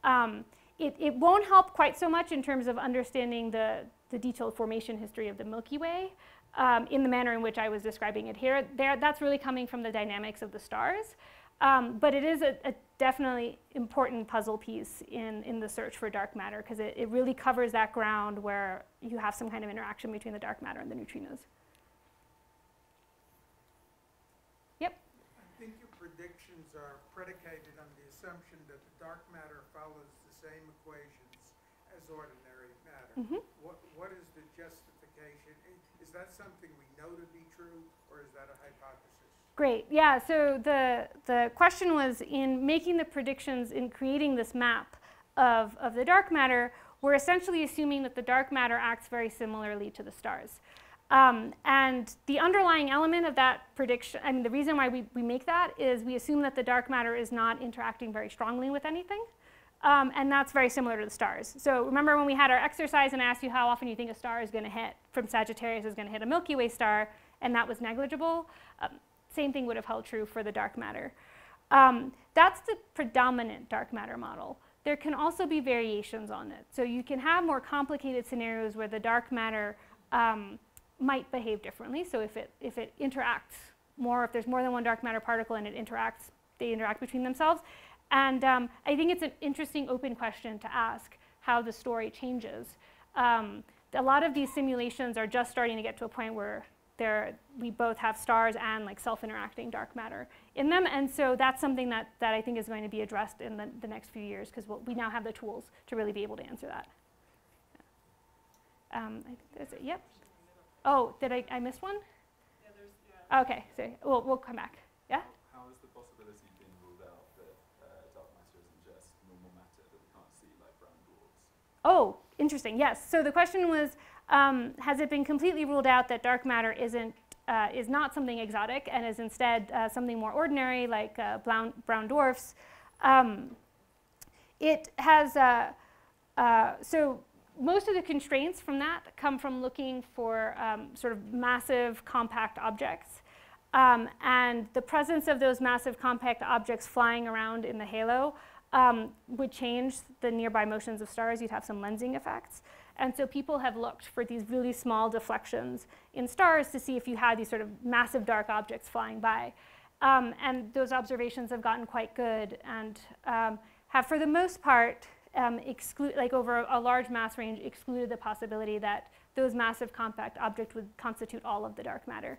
Um, it, it won't help quite so much in terms of understanding the, the detailed formation history of the Milky Way um, in the manner in which I was describing it here. There, that's really coming from the dynamics of the stars. Um, but it is a, a, definitely important puzzle piece in, in the search for dark matter because it, it really covers that ground where you have some kind of interaction between the dark matter and the neutrinos. Yep. I think your predictions are predicated on the assumption that the dark matter follows the same equations as matter. Mhm. What, what is the justification? Is that something we know to be true, or is that a hypothesis? Great. Yeah. So the the question was in making the predictions in creating this map of of the dark matter, we're essentially assuming that the dark matter acts very similarly to the stars. Um, and the underlying element of that prediction, I mean, the reason why we, we make that is we assume that the dark matter is not interacting very strongly with anything. Um, and that's very similar to the stars. So remember when we had our exercise and I asked you how often you think a star is going to hit from Sagittarius is going to hit a Milky Way star, and that was negligible. Um, same thing would have held true for the dark matter. Um, that's the predominant dark matter model. There can also be variations on it. So you can have more complicated scenarios where the dark matter um, might behave differently. So if it, if it interacts more, if there's more than one dark matter particle and it interacts, they interact between themselves. And um, I think it's an interesting open question to ask how the story changes. Um, a lot of these simulations are just starting to get to a point where we both have stars and like self-interacting dark matter in them. And so that's something that, that I think is going to be addressed in the, the next few years because we'll, we now have the tools to really be able to answer that. Um, I think that's it. Yep. Oh, did I, I miss one? Yeah, there's, yeah. Okay, so we'll, we'll come back. Yeah? How is the possibility being ruled out that uh, dark matter isn't just normal matter that we can't see like brown dwarfs? Oh, interesting. Yes. So the question was, um, has it been completely ruled out that dark matter isn't uh, is not something exotic and is instead uh, something more ordinary, like uh, brown, brown dwarfs? Um, it has uh, uh, so most of the constraints from that come from looking for um, sort of massive compact objects. Um, and the presence of those massive compact objects flying around in the halo um, would change the nearby motions of stars. You'd have some lensing effects. And so people have looked for these really small deflections in stars to see if you had these sort of massive dark objects flying by. Um, and those observations have gotten quite good and um, have, for the most part, um, exclude, like over a, large mass range, excluded the possibility that those massive compact objects would constitute all of the dark matter.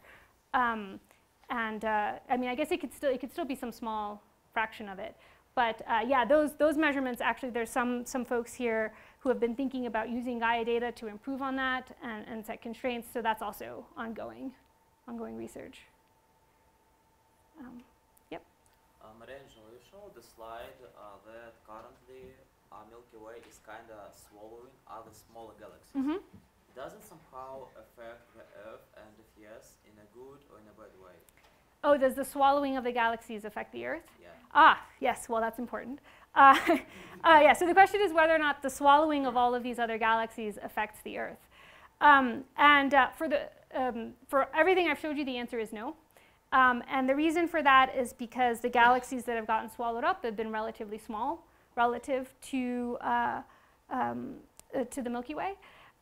Um, and uh, I mean, I guess it could still it could still be some small fraction of it. But uh, yeah, those those measurements actually, there's some some folks here who have been thinking about using Gaia data to improve on that and, and set constraints. So that's also ongoing, ongoing research. Um, yep. Um, Angel, you showed the slide uh, that currently uh, Milky Way is kind of swallowing other smaller galaxies. Mm -hmm. Does it somehow affect the Earth, and if yes, in a good or in a bad way? Oh, does the swallowing of the galaxies affect the Earth? Yeah. Ah, yes, well, that's important. Uh, uh, yeah, so the question is whether or not the swallowing of all of these other galaxies affects the Earth. Um, and uh, for, the, um, for everything I've showed you, the answer is no. Um, and the reason for that is because the galaxies that have gotten swallowed up have been relatively small relative to, uh, um, uh, to the Milky Way.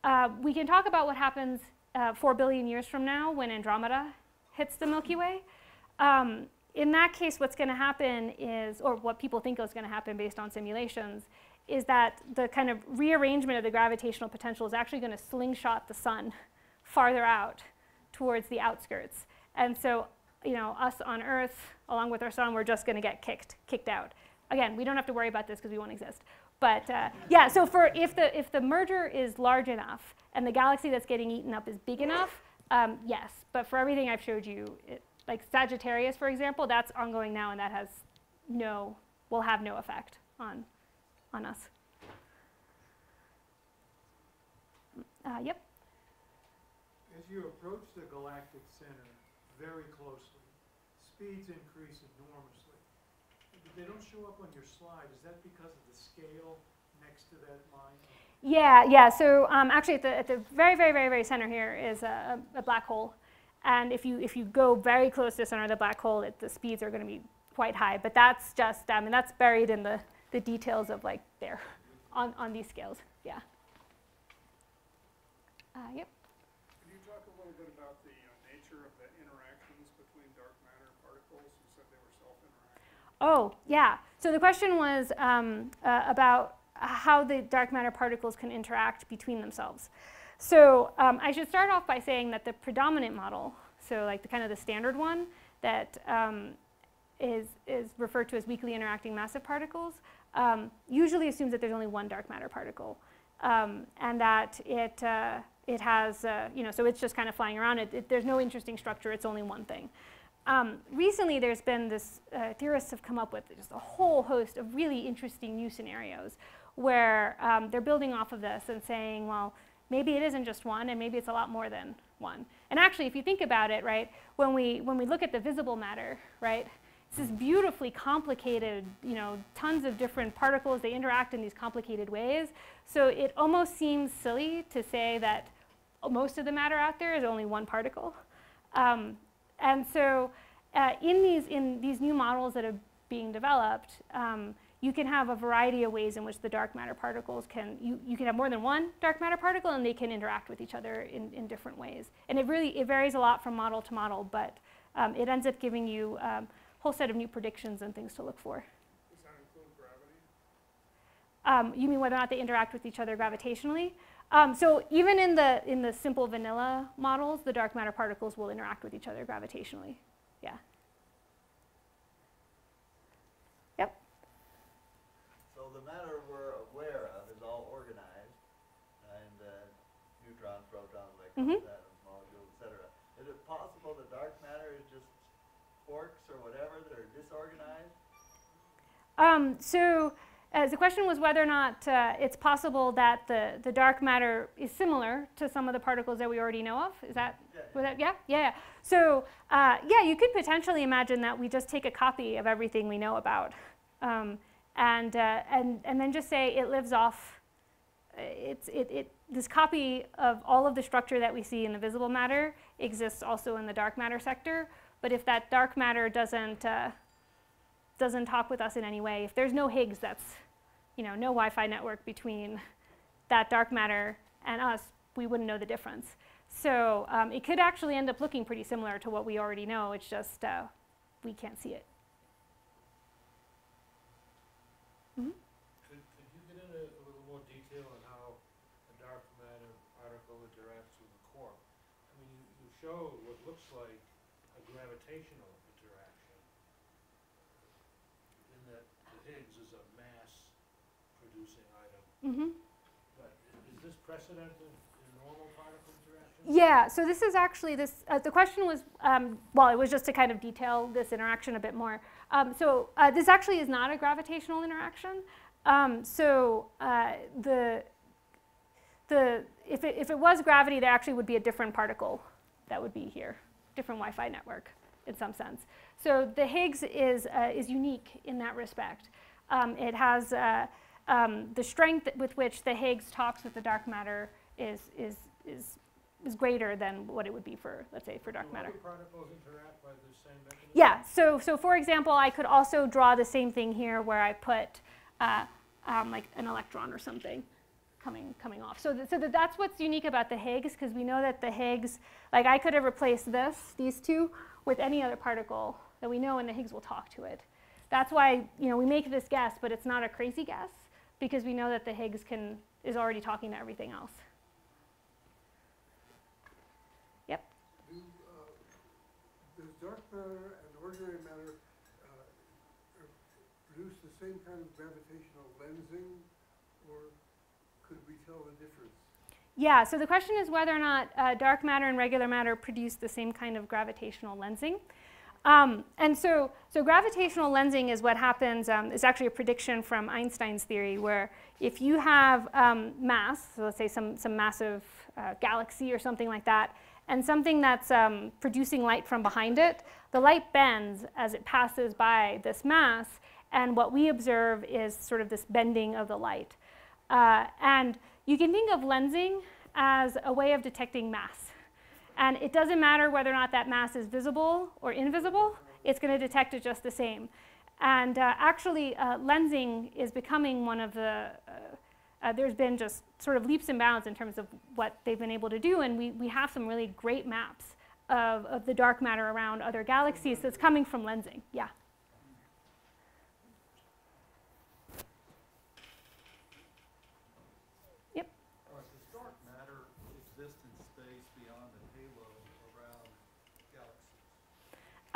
Uh, we can talk about what happens uh, 4 billion years from now when Andromeda hits the Milky Way. Um, in that case, what's going to happen is, or what people think is going to happen based on simulations, is that the kind of rearrangement of the gravitational potential is actually going to slingshot the sun farther out towards the outskirts. And so, you know, us on Earth, along with our sun, we're just going to get kicked, kicked out. Again, we don't have to worry about this because we won't exist. But uh, yeah, so for if the, if the merger is large enough and the galaxy that's getting eaten up is big enough, um, yes. But for everything I've showed you, it, like Sagittarius, for example, that's ongoing now and that has no, will have no effect on, on us. Uh, yep. As you approach the galactic center very closely, speeds increase enormously they don't show up on your slide, is that because of the scale next to that line? Yeah, yeah. So um, actually, at the, at the very, very, very, very center here is a, a black hole. And if you, if you go very close to the center of the black hole, it, the speeds are going to be quite high. But that's just, I mean, that's buried in the, the details of like there on, on these scales. Yeah. Uh, yep. Can you talk a little bit about the uh, nature of the interactions between dark matter particles? You said they were self-interacting. Oh, yeah. So the question was um, uh, about how the dark matter particles can interact between themselves. So um, I should start off by saying that the predominant model, so like the kind of the standard one that um, is is referred to as weakly interacting massive particles, um, usually assumes that there's only one dark matter particle, um, and that it uh, it has uh, you know so it's just kind of flying around. It, it, there's no interesting structure. It's only one thing. Um, recently, there's been this, uh, theorists have come up with just a whole host of really interesting new scenarios where um, they're building off of this and saying, well, maybe it isn't just one and maybe it's a lot more than one. And actually, if you think about it, right, when we, when we look at the visible matter, right, it's this beautifully complicated, you know, tons of different particles, they interact in these complicated ways. So it almost seems silly to say that most of the matter out there is only one particle. Um, and so uh, in, these, in these new models that are being developed, um, you can have a variety of ways in which the dark matter particles can, you, you can have more than one dark matter particle and they can interact with each other in, in different ways. And it really, it varies a lot from model to model, but um, it ends up giving you a um, whole set of new predictions and things to look for. Does that include gravity? Um, you mean whether or not they interact with each other gravitationally? Um, so even in the, in the simple vanilla models, the dark matter particles will interact with each other gravitationally. Yeah. Yep. So the matter we're aware of is all organized, and uh, neutrons, protons, electrons, Mhm. atoms, molecules, etc. Is it possible that dark matter is just quarks or whatever that are disorganized? Um, so uh, the question was whether or not uh, it's possible that the, the dark matter is similar to some of the particles that we already know of. Is that, Yeah. was that yeah? Yeah. yeah. So uh, yeah, you could potentially imagine that we just take a copy of everything we know about um, and, uh, and, and then just say it lives off, it's, it, it, this copy of all of the structure that we see in the visible matter exists also in the dark matter sector. But if that dark matter doesn't, uh, doesn't talk with us in any way, if there's no Higgs that's, you know, no Wi-Fi network between that dark matter and us, we wouldn't know the difference. So um, it could actually end up looking pretty similar to what we already know. It's just uh, we can't see it. Mhm. Could, could you get into a little more detail on how a dark matter particle interacts with the quark? I mean, you, you show what looks like a gravitational interaction. In that the Higgs is a mass-producing item. Mm-hmm. Is this precedented in normal particle interaction? Yeah, so this is actually this, uh, the question was, um, well, it was just to kind of detail this interaction a bit more. Um, so uh, this actually is not a gravitational interaction. Um, so uh, the, the, if, it, if it was gravity, there actually would be a different particle that would be here, different Wi-Fi network in some sense. So the Higgs is, uh, is unique in that respect. Um, it has uh, um, the strength with which the Higgs talks with the dark matter is, is, is is greater than what it would be for, let's say, for dark matter. particles interact by the same mechanism? Yeah, so, so for example, I could also draw the same thing here where I put uh, um, like an electron or something coming, coming off. So, th- so that that's what's unique about the Higgs, because we know that the Higgs, like I could have replaced this, these two, with any other particle that we know, and the Higgs will talk to it. That's why, you know, we make this guess, but it's not a crazy guess, because we know that the Higgs can, is already talking to everything else. Do, uh, does dark matter and ordinary matter uh, uh, produce the same kind of gravitational lensing, or could we tell the difference? Yeah, so the question is whether or not uh, dark matter and regular matter produce the same kind of gravitational lensing. Um, and so, so gravitational lensing is what happens, um, is actually a prediction from Einstein's theory, where if you have um, mass, so let's say some, some massive uh, galaxy or something like that, and something that's um, producing light from behind it, the light bends as it passes by this mass, and what we observe is sort of this bending of the light. Uh, and you can think of lensing as a way of detecting mass. And it doesn't matter whether or not that mass is visible or invisible, it's going to detect it just the same. And uh, actually, uh, lensing is becoming one of the, uh, uh, there's been just sort of leaps and bounds in terms of what they've been able to do. And we, we have some really great maps of, of the dark matter around other galaxies that's coming from lensing. Yeah. Yep. Uh, does dark matter exist in space beyond the halo around galaxies?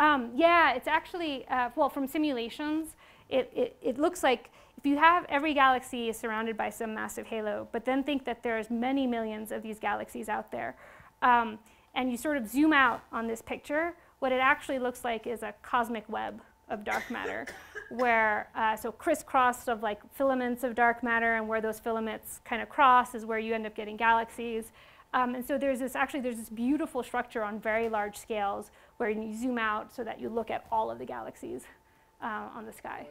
Um, yeah, it's actually, uh, well, from simulations, it, it, it looks like if you have every galaxy is surrounded by some massive halo, but then think that there's many millions of these galaxies out there, um, and you sort of zoom out on this picture, what it actually looks like is a cosmic web of dark matter, where, uh, so crisscrossed of like filaments of dark matter, and where those filaments kind of cross is where you end up getting galaxies. Um, and so there's this, actually there's this beautiful structure on very large scales where you zoom out so that you look at all of the galaxies uh, on the sky.